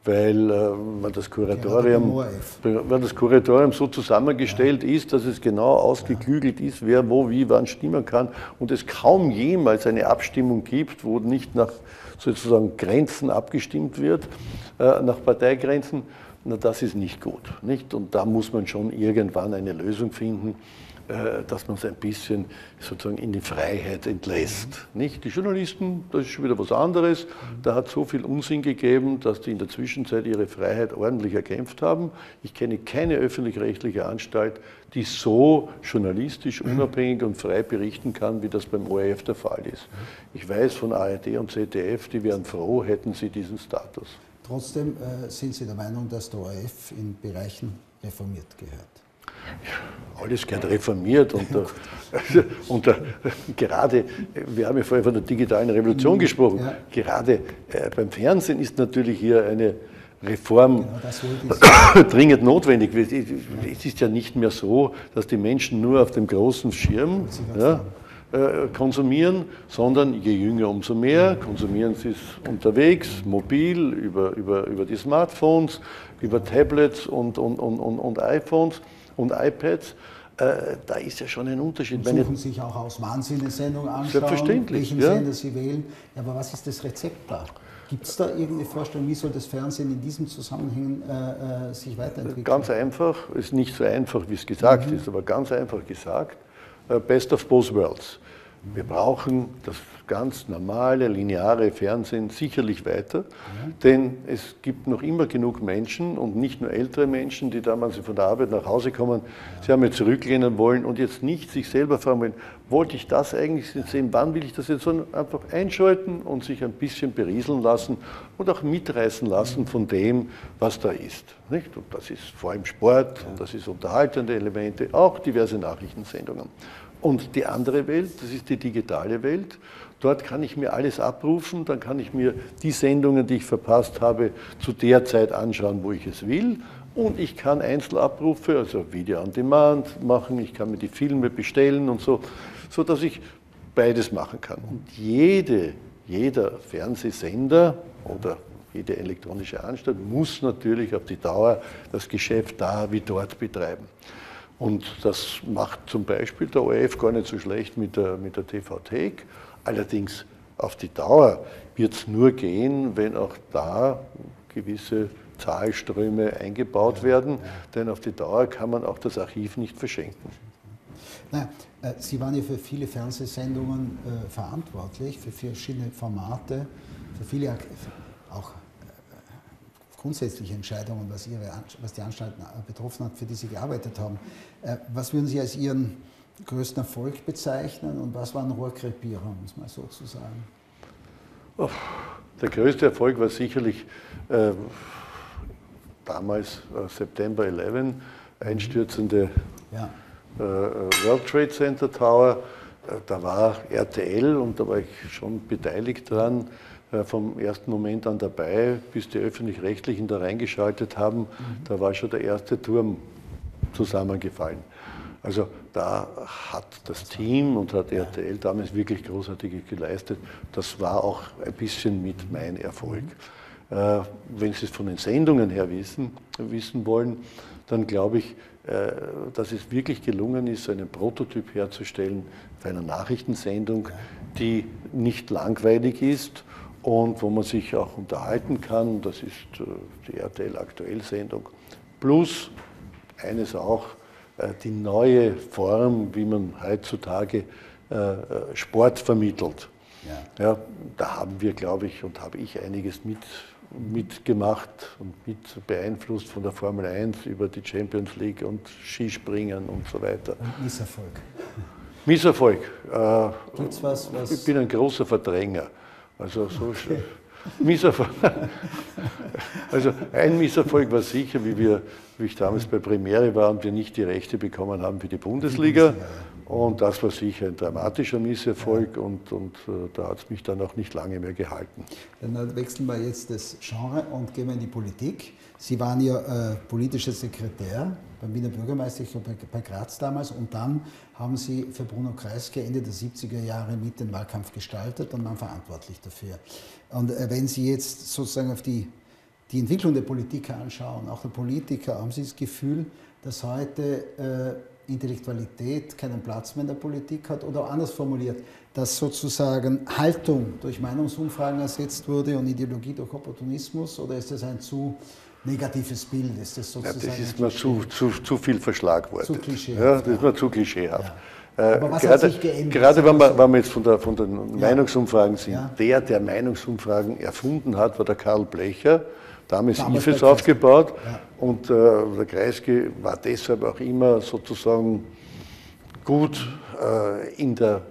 weil äh, das, Kuratorium, weil das Kuratorium so zusammengestellt ja. ist, dass es genau ausgeklügelt ja. ist, wer wo wie wann stimmen kann und es kaum jemals eine Abstimmung gibt, wo nicht nach sozusagen Grenzen abgestimmt wird, äh, nach Parteigrenzen, na, das ist nicht gut. Nicht? Und da muss man schon irgendwann eine Lösung finden. Äh, dass man es ein bisschen sozusagen in die Freiheit entlässt. Nicht? Die Journalisten, das ist schon wieder was anderes. Da hat so viel Unsinn gegeben, dass die in der Zwischenzeit ihre Freiheit ordentlich erkämpft haben. Ich kenne keine öffentlich-rechtliche Anstalt, die so journalistisch unabhängig und frei berichten kann, wie das beim ORF der Fall ist. Ich weiß von ARD und ZDF, die wären froh, hätten sie diesen Status. Trotzdem äh, sind Sie der Meinung, dass der ORF in Bereichen reformiert gehört? Alles gehört reformiert und, der, und der, gerade, wir haben ja vorher von der digitalen Revolution mhm. gesprochen, ja. gerade äh, beim Fernsehen ist natürlich hier eine Reform genau, dringend notwendig. Es ist ja nicht mehr so, dass die Menschen nur auf dem großen Schirm ja, äh, konsumieren, sondern je jünger, umso mehr. Konsumieren sie es unterwegs, mobil, über, über, über die Smartphones, über Tablets und, und, und, und, und iPhones und iPads. Äh, da ist ja schon ein Unterschied. Und suchen sich auch aus, wann Sie eine Sendung anschauen, Selbstverständlich, welchen ja. Sender Sie wählen. Ja, aber was ist das Rezept da? Gibt es da irgendeine Vorstellung, wie soll das Fernsehen in diesem Zusammenhang äh, äh, sich weiterentwickeln? Ganz einfach, ist nicht so einfach, wie es gesagt mhm. ist, aber ganz einfach gesagt, äh, Uh, best of both worlds. Wir brauchen das ganz normale, lineare Fernsehen sicherlich weiter, mhm. denn es gibt noch immer genug Menschen und nicht nur ältere Menschen, die da, wenn sie von der Arbeit nach Hause kommen, ja. sie einmal zurücklehnen wollen und jetzt nicht sich selber fragen wollen, wollte ich das eigentlich sehen, wann will ich das jetzt, sondern einfach einschalten und sich ein bisschen berieseln lassen und auch mitreißen lassen mhm. von dem, was da ist. Nicht? Und das ist vor allem Sport ja. und das ist unterhaltende Elemente, auch diverse Nachrichtensendungen. Und die andere Welt, das ist die digitale Welt. Dort kann ich mir alles abrufen, dann kann ich mir die Sendungen, die ich verpasst habe, zu der Zeit anschauen, wo ich es will. Und ich kann Einzelabrufe, also Video on Demand machen, ich kann mir die Filme bestellen und so, so dass ich beides machen kann. Und jede, jeder Fernsehsender oder jede elektronische Anstalt muss natürlich auf die Dauer das Geschäft da wie dort betreiben. Und das macht zum Beispiel der ORF gar nicht so schlecht mit der, mit der TV-Take. Allerdings auf die Dauer wird es nur gehen, wenn auch da gewisse Zahlströme eingebaut ja, werden, ja. denn auf die Dauer kann man auch das Archiv nicht verschenken. Naja, äh, Sie waren ja für viele Fernsehsendungen äh, verantwortlich, für verschiedene Formate, für viele auch grundsätzliche Entscheidungen, was, ihre, was die Anstalten äh, betroffen hat, für die Sie gearbeitet haben. Äh, was würden Sie als Ihren größten Erfolg bezeichnen und was waren Rohrkrepierer, um es mal so zu sagen? Oh, der größte Erfolg war sicherlich äh, damals äh, September 11, einstürzende ja. äh, World Trade Center Tower. Äh, da war RTL und da war ich schon beteiligt dran, äh, vom ersten Moment an dabei, bis die Öffentlich-Rechtlichen da reingeschaltet haben. Mhm. Da war schon der erste Turm zusammengefallen. Also da hat das Team und hat RTL damals wirklich großartig geleistet. Das war auch ein bisschen mit mein Erfolg. Äh, wenn Sie es von den Sendungen her wissen, wissen wollen, dann glaube ich, äh, dass es wirklich gelungen ist, einen Prototyp herzustellen für eine Nachrichtensendung, die nicht langweilig ist und wo man sich auch unterhalten kann. Das ist äh, die RTL Aktuell-Sendung. Plus eines auch, äh, die neue Form, wie man heutzutage äh, Sport vermittelt. Ja. ja. da haben wir, glaube ich, und habe ich einiges mit, mitgemacht und mit beeinflusst von der Formel 1 über die Champions League und Skispringen und so weiter. Und Misserfolg. Misserfolg. Äh, was, was? Ich bin ein großer Verdränger. Also so. Misserfolg. Also ein Misserfolg war sicher, wie, wir, wie ich damals bei Premiere war und wir nicht die Rechte bekommen haben für die Bundesliga. Und das war sicher ein dramatischer Misserfolg und, und äh, da hat es mich dann auch nicht lange mehr gehalten. Dann wechseln wir jetzt das Genre und gehen wir in die Politik. Sie waren ja äh, politischer Sekretär beim Wiener Bürgermeister bei, bei Graz damals und dann haben Sie für Bruno Kreisky Ende der 70er Jahre mit den Wahlkampf gestaltet und waren verantwortlich dafür. Und äh, wenn Sie jetzt sozusagen auf die, die Entwicklung der Politiker anschauen, auch der Politiker, haben Sie das Gefühl, dass heute äh, Intellektualität keinen Platz mehr in der Politik hat oder anders formuliert, dass sozusagen Haltung durch Meinungsumfragen ersetzt wurde und Ideologie durch Opportunismus oder ist das ein zu negatives Bild? Ist das sozusagen ja, das ist mir zu, zu, zu viel verschlagwortet. Zu klischeehaft. Ja, das ist mir zu klischeehaft. Ja. Äh, gerade, gerade wenn, wir, wenn wir jetzt von, der, von den ja. Meinungsumfragen sind, ja. der, der Meinungsumfragen erfunden hat, war der Karl Blecher. Damals, Damals IFES aufgebaut und äh, der Kreisky war deshalb auch immer sozusagen gut äh, in der,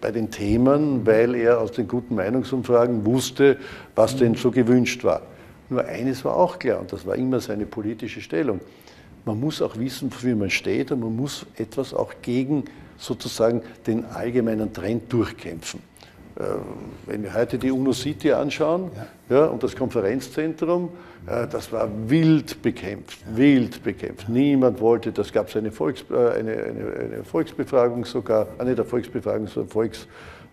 bei den Themen, weil er aus den guten Meinungsumfragen wusste, was denn so gewünscht war. Nur eines war auch klar, und das war immer seine politische Stellung. Man muss auch wissen, wofür man steht und man muss etwas auch gegen sozusagen den allgemeinen Trend durchkämpfen. Äh, wenn wir heute die UNO City anschauen ja. ja und das Konferenzzentrum, äh, das war wild bekämpft, ja. wild bekämpft. Niemand wollte, das gab es eine, Volks, äh, eine, eine, eine, Volksbefragung sogar, ah, nicht eine Volksbefragung, sondern Volks,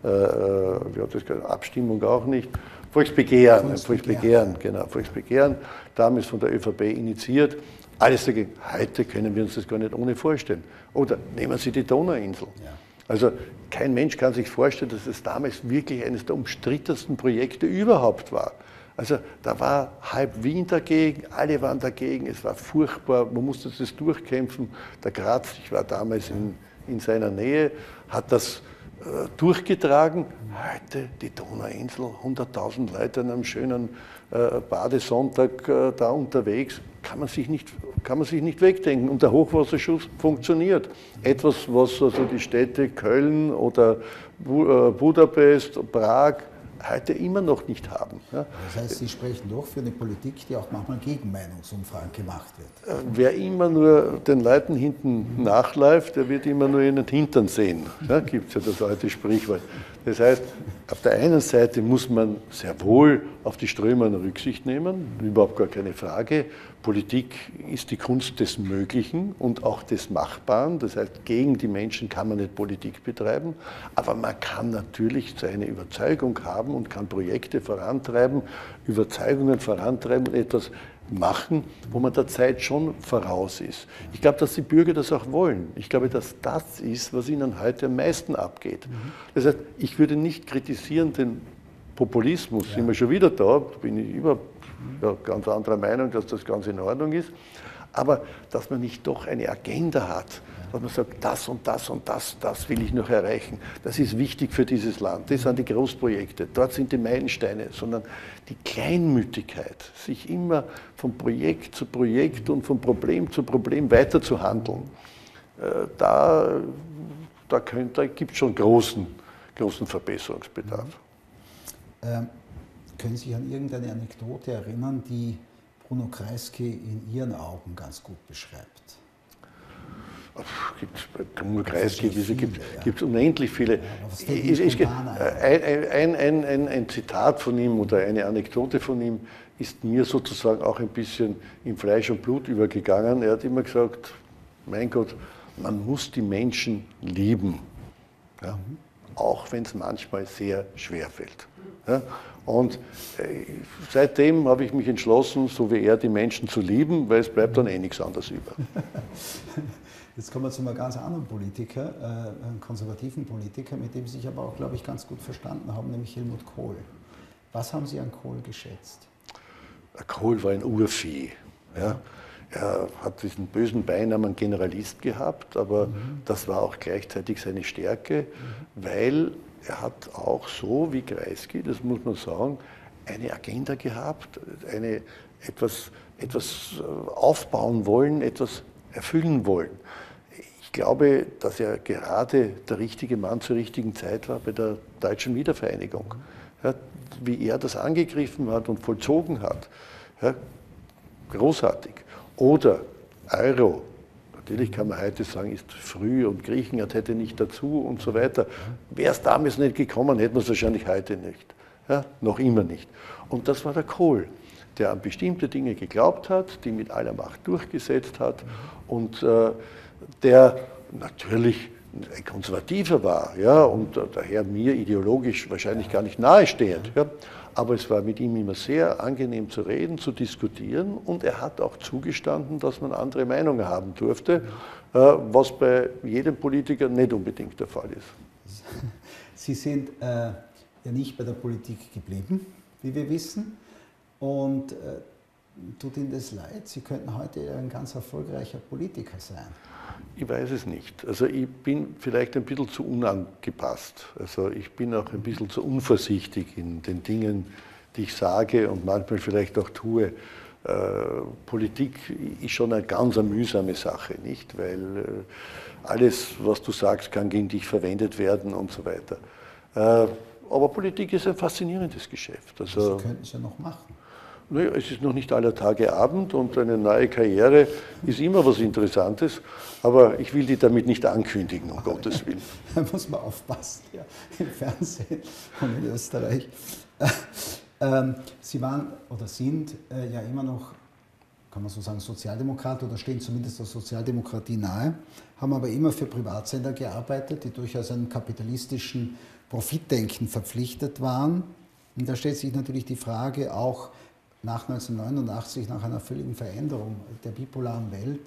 äh, hat das Abstimmung auch nicht. Volksbegehren, Volksbegehren, Volksbegehren, genau, Volksbegehren, damals von der ÖVP initiiert. Alles dagegen. Heute können wir uns das gar nicht ohne vorstellen. Oder nehmen Sie die Donauinsel. Ja. Also kein Mensch kann sich vorstellen, dass es damals wirklich eines der umstrittensten Projekte überhaupt war. Also da war halb Wien dagegen, alle waren dagegen, es war furchtbar, man musste das durchkämpfen. Der Graz, ich war damals in, in seiner Nähe, hat das äh, durchgetragen. Heute die Donauinsel, 100.000 Leute an einem schönen Badesonntag äh, da unterwegs, kann man, sich nicht, kann man sich nicht wegdenken. Und der Hochwasserschutz funktioniert. Etwas, was also die Städte Köln oder Budapest, Prag heute immer noch nicht haben. Das heißt, Sie sprechen doch für eine Politik, die auch manchmal gegen Meinungsumfragen gemacht wird. Äh, wer immer nur den Leuten hinten nachläuft, der wird immer nur ihren Hintern sehen. Ja, Gibt es ja das alte Sprichwort. Das heißt, auf der einen Seite muss man sehr wohl auf die Strömungen Rücksicht nehmen, überhaupt gar keine Frage. Politik ist die Kunst des Möglichen und auch des Machbaren. Das heißt, gegen die Menschen kann man nicht Politik betreiben, aber man kann natürlich seine Überzeugung haben und kann Projekte vorantreiben, Überzeugungen vorantreiben und etwas machen, wo man der Zeit schon voraus ist. Ich glaube, dass die Bürger das auch wollen. Ich glaube, dass das ist, was ihnen heute am meisten abgeht. Das heißt, ich würde nicht kritisieren den Populismus, ja. sind wir schon wieder da, bin ich über ja, ganz anderer Meinung, dass das ganz in Ordnung ist. Aber dass man nicht doch eine Agenda hat, dass man sagt, das und das und das, das will ich noch erreichen. Das ist wichtig für dieses Land. Das sind die Großprojekte. Dort sind die Meilensteine, sondern die Kleinmütigkeit, sich immer von Projekt zu Projekt und von Problem zu Problem weiter zu handeln. Äh, da, da, da gibt es schon großen, großen Verbesserungsbedarf. Ähm, können Sie sich an irgendeine Anekdote erinnern, die Bruno Kreisky in Ihren Augen ganz gut beschreibt? gibt Bruno Kreisky, es gibt es ja. unendlich viele. Ja, ich, ich, ein, ein, ein, ein, Zitat von ihm oder eine Anekdote von ihm ist mir sozusagen auch ein bisschen in Fleisch und Blut übergegangen. Er hat immer gesagt, mein Gott, man muss die Menschen lieben, ja? Mhm. auch wenn es manchmal sehr schwer fällt. Ja? Und äh, seitdem habe ich mich entschlossen, so wie er, die Menschen zu lieben, weil es bleibt dann eh nichts anderes über. Jetzt kommen wir zu einem ganz anderen Politiker, äh, einem konservativen Politiker, mit dem Sie sich aber auch, glaube ich, ganz gut verstanden haben, nämlich Helmut Kohl. Was haben Sie an Kohl geschätzt? Kohl war ein Urvieh. Ja. Er hat diesen bösen Beinamen Generalist gehabt, aber mhm. das war auch gleichzeitig seine Stärke, mhm. weil er hat auch so wie Kreisky, das muss man sagen, eine Agenda gehabt, eine, etwas, etwas äh, aufbauen wollen, etwas erfüllen wollen. Ich glaube, dass er gerade der richtige Mann zur richtigen Zeit war bei der deutschen Wiedervereinigung. Ja, wie er das angegriffen hat und vollzogen hat. Ja, großartig. Oder Euro, Natürlich kann man heute sagen, ist früh und Griechenland hätte nicht dazu und so weiter. Wäre es damals nicht gekommen, hätten wir es wahrscheinlich heute nicht. Ja, noch immer nicht. Und das war der Kohl, der an bestimmte Dinge geglaubt hat, die mit aller Macht durchgesetzt hat und äh, der natürlich ein Konservativer war ja, und daher mir ideologisch wahrscheinlich gar nicht nahestehend. Ja. Aber es war mit ihm immer sehr angenehm zu reden, zu diskutieren und er hat auch zugestanden, dass man andere Meinungen haben durfte, äh, was bei jedem Politiker nicht unbedingt der Fall ist. Sie sind äh, ja nicht bei der Politik geblieben, wie wir wissen, und äh, tut Ihnen das leid? Sie könnten heute ein ganz erfolgreicher Politiker sein. Ich weiß es nicht. Also ich bin vielleicht ein bisschen zu unangepasst. Also ich bin auch ein bisschen zu unvorsichtig in den Dingen, die ich sage und manchmal vielleicht auch tue. Äh, Politik ist schon eine ganz mühsame Sache, nicht? Weil äh, alles, was du sagst, kann gegen dich verwendet werden und so weiter. Äh, aber Politik ist ein faszinierendes Geschäft. Also, Sie könnten es ja noch machen. Naja, es ist noch nicht aller Tage Abend und eine neue Karriere ist immer was Interessantes, aber ich will die damit nicht ankündigen, um Gottes Willen. Da muss man aufpassen, ja, im Fernsehen und in Österreich. Ähm, Sie waren oder sind äh, ja immer noch, kann man so sagen, Sozialdemokrat oder stehen zumindest der Sozialdemokratie nahe, haben aber immer für Privatsender gearbeitet, die durchaus einem kapitalistischen Profitdenken verpflichtet waren. Und da stellt sich natürlich die Frage auch, nach 1989, nach einer völligen Veränderung der bipolaren Welt,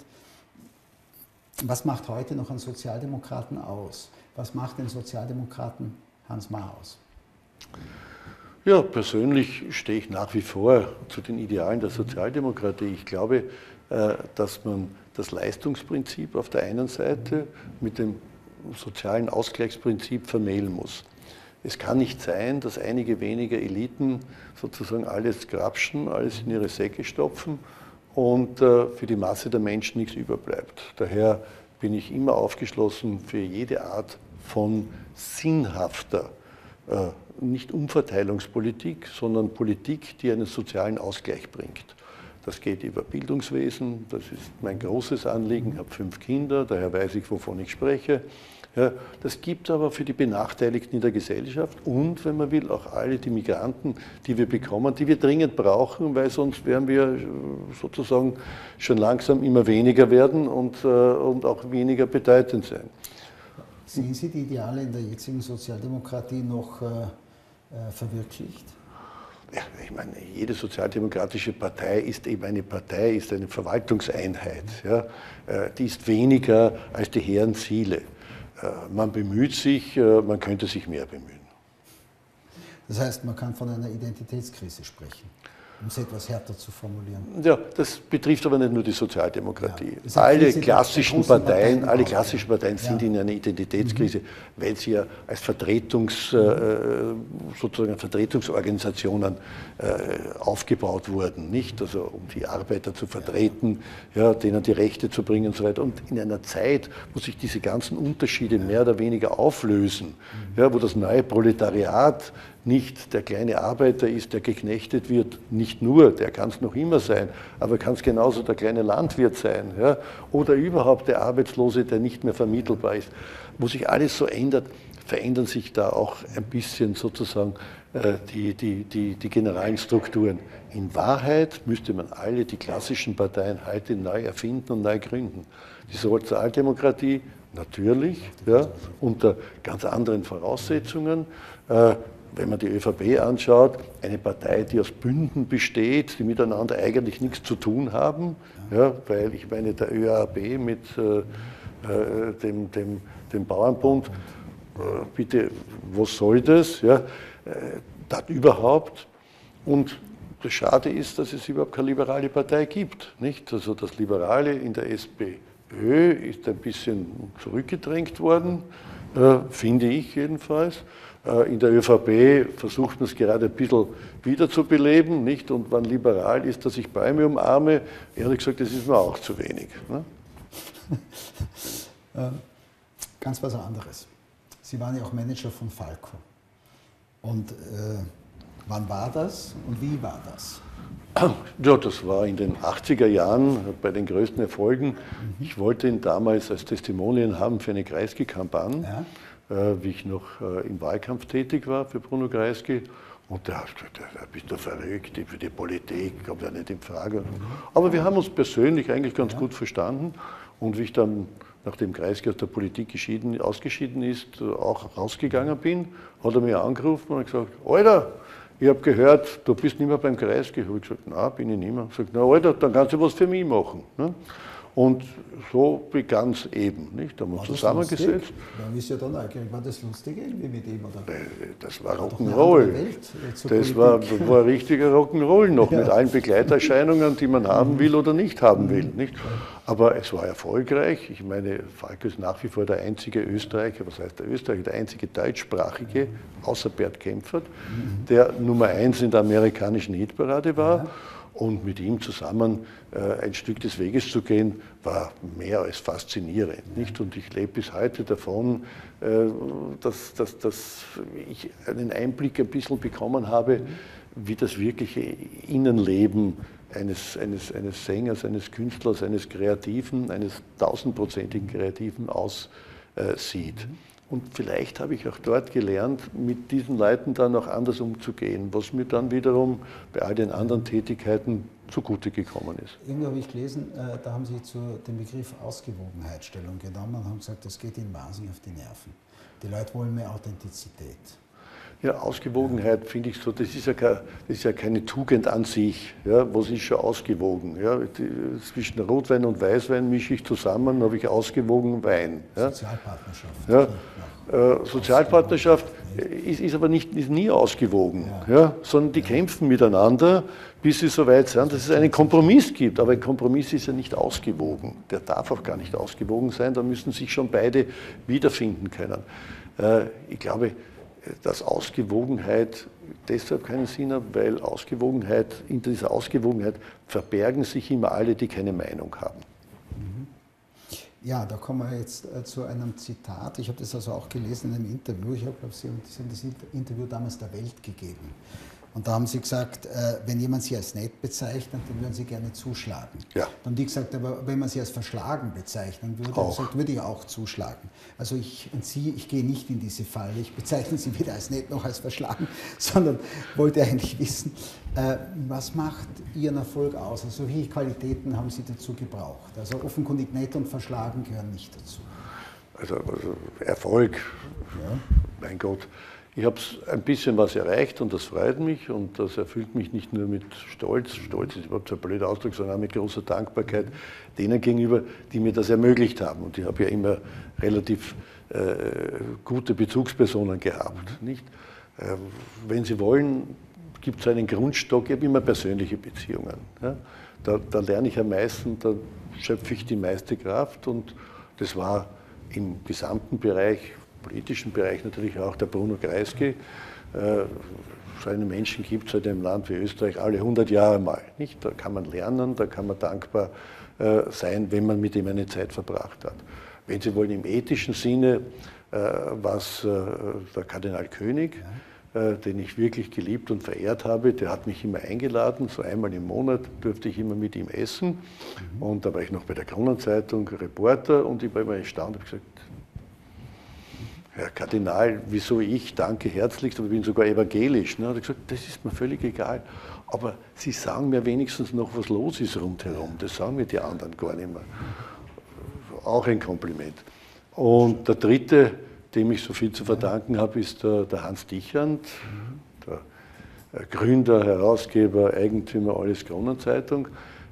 was macht heute noch einen Sozialdemokraten aus? Was macht den Sozialdemokraten Hans Maar aus? Ja, persönlich stehe ich nach wie vor zu den Idealen der Sozialdemokratie. Ich glaube, äh, dass man das Leistungsprinzip auf der einen Seite mit dem sozialen Ausgleichsprinzip vermählen muss. Es kann nicht sein, dass einige wenige Eliten sozusagen alles grapschen, alles in ihre Säcke stopfen und äh, für die Masse der Menschen nichts überbleibt. Daher bin ich immer aufgeschlossen für jede Art von sinnhafter, äh, nicht Umverteilungspolitik, sondern Politik, die einen sozialen Ausgleich bringt. Das geht über Bildungswesen, das ist mein großes Anliegen. Ich habe fünf Kinder, daher weiß ich, wovon ich spreche. Ja, das gibt es aber für die Benachteiligten in der Gesellschaft und, wenn man will, auch alle die Migranten, die wir bekommen, die wir dringend brauchen, weil sonst werden wir sozusagen schon langsam immer weniger werden und, äh, und auch weniger bedeutend sein. Sehen Sie die Ideale in der jetzigen Sozialdemokratie noch äh, äh verwirklicht? Ja, ich meine, jede sozialdemokratische Partei ist eben eine Partei, ist eine Verwaltungseinheit. Ja? Äh, die ist weniger als die hehren Ziele. Äh, man bemüht sich, äh, man könnte sich mehr bemühen. Das heißt, man kann von einer Identitätskrise sprechen. Um es etwas härter zu formulieren. Ja, das betrifft aber nicht nur die Sozialdemokratie. Ja, alle klassischen Parteien, alle klassischen Parteien sind ja. in einer Identitätskrise, mhm. weil sie ja als Vertretungs, äh, sozusagen Vertretungsorganisationen äh, aufgebaut wurden, nicht? Also um die Arbeiter zu vertreten, ja, denen die Rechte zu bringen und so weiter. Und in einer Zeit, wo sich diese ganzen Unterschiede mehr oder weniger auflösen, ja, wo das neue Proletariat nicht der kleine Arbeiter ist, der geknechtet wird, nicht nur, der kann es noch immer sein, aber kann es genauso der kleine Landwirt sein ja? oder überhaupt der Arbeitslose, der nicht mehr vermittelbar ist. Wo sich alles so ändert, verändern sich da auch ein bisschen sozusagen äh, die, die, die, die generalen Strukturen. In Wahrheit müsste man alle die klassischen Parteien heute neu erfinden und neu gründen. Die Sozialdemokratie natürlich, ja, unter ganz anderen Voraussetzungen. Äh, wenn man die ÖVP anschaut, eine Partei, die aus Bünden besteht, die miteinander eigentlich nichts zu tun haben, ja, weil ich meine, der ÖAB mit äh, äh, dem, dem, dem Bauernbund, äh, bitte, was soll das? Ja, äh, das überhaupt. Und das Schade ist, dass es überhaupt keine liberale Partei gibt. Nicht? Also das Liberale in der SPÖ ist ein bisschen zurückgedrängt worden, äh, finde ich jedenfalls. Äh, in der ÖVP versucht man es gerade ein bisschen wiederzubeleben, nicht? Und wann liberal ist, dass ich Bäume umarme, ehrlich gesagt, das ist mir auch zu wenig. Ne? Äh, ganz was anderes. Sie waren ja auch Manager von Falco. Und äh, wann war das und wie war das? Ja, das war in den 80er Jahren bei den größten Erfolgen. Mhm. Ich wollte ihn damals als Testimonien haben für eine Kreisky-Kampagne. Ja. Äh, wie ich noch äh, im Wahlkampf tätig war für Bruno Kreisky. Und der hat gesagt, da bist du verrückt, für die Politik kommt ja nicht in Frage. Aber wir haben uns persönlich eigentlich ganz gut verstanden. Und wie ich dann, nachdem Kreisky aus der Politik geschieden, ausgeschieden ist, auch rausgegangen bin, hat er mich angerufen und gesagt, Alter, ich habe gehört, du bist nicht mehr beim Kreisky. Ich habe gesagt, nein, bin ich nicht mehr. Ich gesagt, na Alter, dann kannst du was für mich machen. Ne? Und so begann es eben. Nicht? Da haben wir uns zusammengesetzt. Man ist ja dann neugierig. War das lustig irgendwie mit ihm? Oder? Äh, das war Rock'n'Roll. Äh, das war, war richtiger Rock'n'Roll noch, ja. mit allen Begleiterscheinungen, die man haben will oder nicht haben will. Nicht? Aber es war erfolgreich. Ich meine, Falco ist nach wie vor der einzige Österreicher, was heißt der Österreicher, der einzige deutschsprachige, außer Bert Kempfert, mhm. der Nummer eins in der amerikanischen Hitparade war. Ja. Und mit ihm zusammen äh, ein Stück des Weges zu gehen, war mehr als faszinierend. Nicht? Und ich lebe bis heute davon, äh, dass, dass, dass ich einen Einblick ein bisschen bekommen habe, wie das wirkliche Innenleben eines, eines, eines Sängers, eines Künstlers, eines Kreativen, eines tausendprozentigen Kreativen aussieht. Und vielleicht habe ich auch dort gelernt, mit diesen Leuten dann auch anders umzugehen, was mir dann wiederum bei all den anderen Tätigkeiten zugute gekommen ist. Irgendwo habe ich gelesen, äh, da haben Sie zu dem Begriff Ausgewogenheitsstellung genommen und haben gesagt, das geht Ihnen wahnsinnig auf die Nerven. Die Leute wollen mehr Authentizität. Ja, Ausgewogenheit finde ich so, das ist, ja keine, das ist ja keine Tugend an sich. Ja, was ist schon ausgewogen? Ja, die, zwischen Rotwein und Weißwein mische ich zusammen, habe ich ausgewogen Wein. Ja. Sozialpartnerschaft. Ja. Äh, Sozialpartnerschaft ist, ist, aber nicht, ist nie ausgewogen, ja. ja. sondern die kämpfen miteinander, bis sie so weit sind, dass es einen Kompromiss gibt. Aber ein Kompromiss ist ja nicht ausgewogen. Der darf auch gar nicht ausgewogen sein, da müssen sich schon beide wiederfinden können. Äh, ich glaube, dass Ausgewogenheit deshalb keinen Sinn hat, weil Ausgewogenheit, in dieser Ausgewogenheit verbergen sich immer alle, die keine Meinung haben. Mhm. Ja, da kommen wir jetzt äh, zu einem Zitat. Ich habe das also auch gelesen in einem Interview. Ich habe, glaube Sie haben das Interview damals der Welt gegeben. Und da haben sie gesagt, äh, wenn jemand sie als nett bezeichnet, dann würden sie gerne zuschlagen. Ja. Dann haben die gesagt, aber wenn man sie als verschlagen bezeichnen würde, gesagt, würde ich auch zuschlagen. Also ich entziehe, ich gehe nicht in diese Falle. Ich bezeichne sie weder als nett noch als verschlagen, sondern wollte eigentlich wissen, äh, was macht Ihren Erfolg aus? Also welche Qualitäten haben Sie dazu gebraucht? Also offenkundig nett und verschlagen gehören nicht dazu. Also, also Erfolg, ja. mein Gott ich habe ein bisschen was erreicht und das freut mich und das erfüllt mich nicht nur mit Stolz, Stolz ist überhaupt so ein blöder Ausdruck, sondern auch mit großer Dankbarkeit denen gegenüber, die mir das ermöglicht haben. Und ich habe ja immer relativ äh, gute Bezugspersonen gehabt. Nicht? äh, wenn Sie wollen, gibt es einen Grundstock, ich habe immer persönliche Beziehungen. Ja? Da, da, lerne ich am meisten, da schöpfe ich die meiste Kraft und das war im gesamten Bereich, politischen Bereich natürlich auch der Bruno Kreisky. Äh, so einen Menschen gibt es halt in einem Land wie Österreich alle 100 Jahre mal. Nicht? Da kann man lernen, da kann man dankbar äh, sein, wenn man mit ihm eine Zeit verbracht hat. Wenn Sie wollen, im ethischen Sinne, äh, was der Kardinal König, den ich wirklich geliebt und verehrt habe, der hat mich immer eingeladen, so einmal im Monat durfte ich immer mit ihm essen. Mhm. Und da war ich noch bei der Kronenzeitung Reporter und ich war immer erstaunt und habe gesagt, Herr Kardinal, wieso ich? Danke herzlichst, aber ich bin sogar evangelisch. Ne? Und er gesagt, das ist mir völlig egal. Aber Sie sagen mir wenigstens noch, was los ist rundherum. Das sagen mir die anderen gar nicht mehr. Auch ein Kompliment. Und der dritte, dem ich so viel zu verdanken habe, ist der, der Hans Dichand, der äh, Gründer, Herausgeber, Eigentümer Alles Kronenzeitung,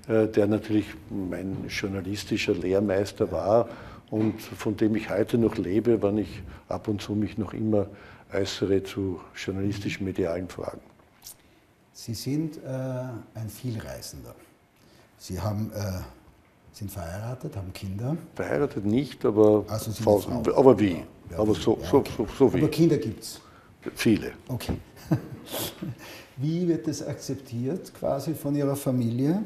äh, der natürlich mein journalistischer Lehrmeister war und von dem ich heute noch lebe, wann ich ab und zu mich noch immer äußere zu journalistisch-medialen Fragen. Sie sind äh, ein Vielreisender. Sie haben äh, sind verheiratet, haben Kinder? Verheiratet nicht, aber, also aber wie? Ja, aber so, ja, okay. so, so, so wie. Aber Kinder gibt es? Viele. Okay. Wie wird das akzeptiert quasi von Ihrer Familie?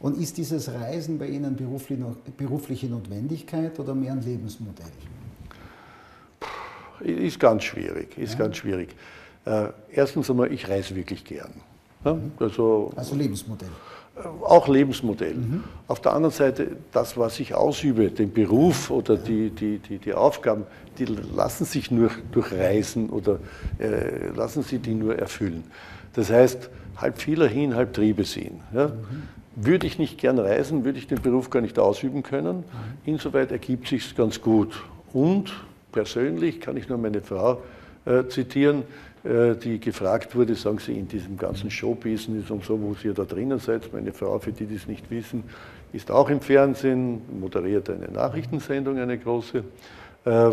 Und ist dieses Reisen bei Ihnen berufliche Notwendigkeit oder mehr ein Lebensmodell? Ist ganz schwierig, ist ja. ganz schwierig. Äh, erstens einmal, ich reise wirklich gern. Mhm. Also, also Lebensmodell auch Lebensmodell. Mhm. Auf der anderen Seite, das, was ich ausübe, den Beruf oder die, die, die, die Aufgaben, die lassen sich nur durch Reisen oder äh, lassen sie die nur erfüllen. Das heißt, halb vieler hin, halb Triebe sehen. Ja? Mhm. Würde ich nicht gern reisen, würde ich den Beruf gar nicht ausüben können. Mhm. Insoweit ergibt sich ganz gut. Und persönlich kann ich nur meine Frau äh, zitieren, äh, die gefragt wurde, sagen Sie, in diesem ganzen Showbusiness und so, wo Sie da drinnen seid, meine Frau, für die, die es nicht wissen, ist auch im Fernsehen, moderiert eine Nachrichtensendung, eine große. Äh,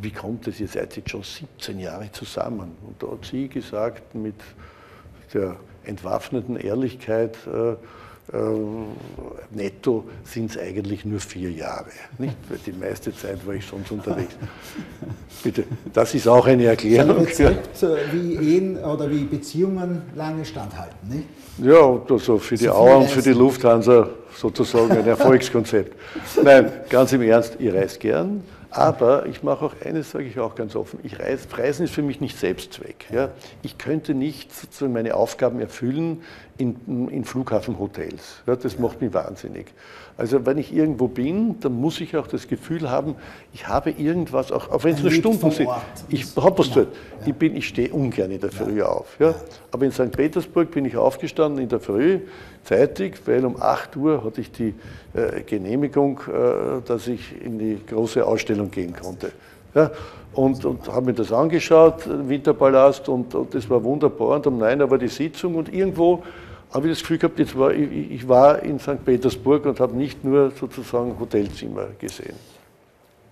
wie kommt es, ihr seid jetzt schon 17 Jahre zusammen? Und da hat sie gesagt, mit der entwaffneten Ehrlichkeit, äh, netto sind es eigentlich nur vier Jahre. Nicht? Weil die meiste Zeit war ich sonst unterwegs. Bitte, das ist auch eine Erklärung. Ein Rezept, wie Ehen oder wie Beziehungen lange standhalten. Nicht? Ja, also für die so Auer und für die Lufthansa sozusagen ein Erfolgskonzept. Nein, ganz im Ernst, ich reise gern. Aber ich mache auch eines, sage ich auch ganz offen, ich reise, Reisen ist für mich nicht Selbstzweck. Ja. Ich könnte nicht sozusagen meine Aufgaben erfüllen in, in Flughafenhotels. Ja, das macht mich wahnsinnig. Also wenn ich irgendwo bin, dann muss ich auch das Gefühl haben, ich habe irgendwas, auch, auch wenn es nur Stunden sind. Ich habe was dort. Ja. Ich, bin, ich stehe ungern in der Früh ja. auf. Ja. Aber in St. Petersburg bin ich aufgestanden in der Früh, zeitig, weil um 8 Uhr hatte ich die äh, Genehmigung, äh, dass ich in die große Ausstellung gehen konnte. Ja, und, und habe mir das angeschaut, Winterpalast, und, und das war wunderbar. Und um 9 Uhr war die Sitzung und irgendwo habe ich das Gefühl gehabt, jetzt war, ich, ich war in St. Petersburg und habe nicht nur sozusagen Hotelzimmer gesehen.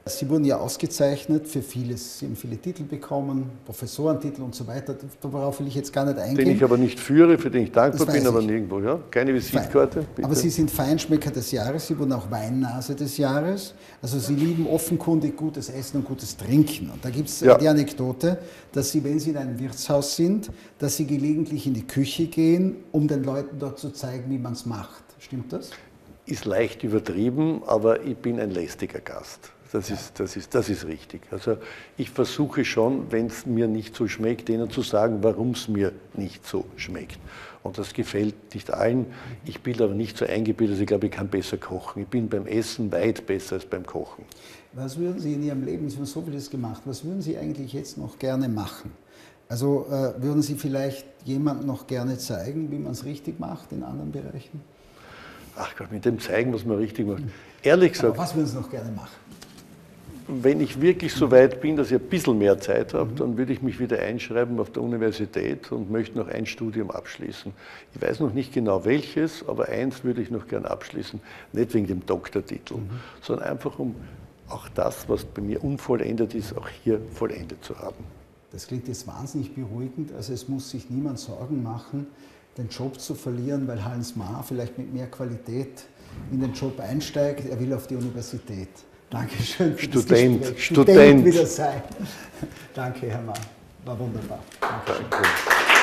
Sie wurden ja ausgezeichnet für vieles. Sie haben viele Titel bekommen, Professorentitel und so weiter. Darauf will ich jetzt gar nicht eingehen. Den ich aber nicht führe, für den ich dankbar bin, aber nirgendwo. Ja? Keine Visitkarte. Aber Sie sind Feinschmecker des Jahres, Sie wurden auch Weinnase des Jahres. Also Sie lieben offenkundig gutes Essen und gutes Trinken. Und da gibt es ja. die Anekdote, dass Sie, wenn Sie in einem Wirtshaus sind, dass Sie gelegentlich in die Küche gehen, um den Leuten dort zu zeigen, wie man es macht. Stimmt das? Ist leicht übertrieben, aber ich bin ein lästiger Gast. Das ist, das, ist, das ist richtig. Also ich versuche schon, wenn es mir nicht so schmeckt, denen zu sagen, warum es mir nicht so schmeckt. Und das gefällt nicht allen. Ich bin aber nicht so eingebildet, dass ich glaube, ich kann besser kochen. Ich bin beim Essen weit besser als beim Kochen. Was würden Sie in Ihrem Leben, Sie haben so vieles gemacht, was würden Sie eigentlich jetzt noch gerne machen? Also äh, würden Sie vielleicht jemandem noch gerne zeigen, wie man es richtig macht in anderen Bereichen? Ach Gott, mit dem zeigen, was man richtig macht. Ehrlich gesagt. Aber was würden Sie noch gerne machen? wenn ich wirklich so weit bin, dass ich ein bisschen mehr Zeit habe, dann würde ich mich wieder einschreiben auf der Universität und möchte noch ein Studium abschließen. Ich weiß noch nicht genau welches, aber eins würde ich noch gern abschließen. Nicht wegen dem Doktortitel, mhm. sondern einfach um auch das, was bei mir unvollendet ist, auch hier vollendet zu haben. Das klingt jetzt wahnsinnig beruhigend. Also es muss sich niemand Sorgen machen, den Job zu verlieren, weil Hans Ma vielleicht mit mehr Qualität in den Job einsteigt. Er will auf die Universität. Dankeschön. Student, Student. Student wieder sein. Danke, Herr Mann. War wunderbar. Dankeschön. Danke.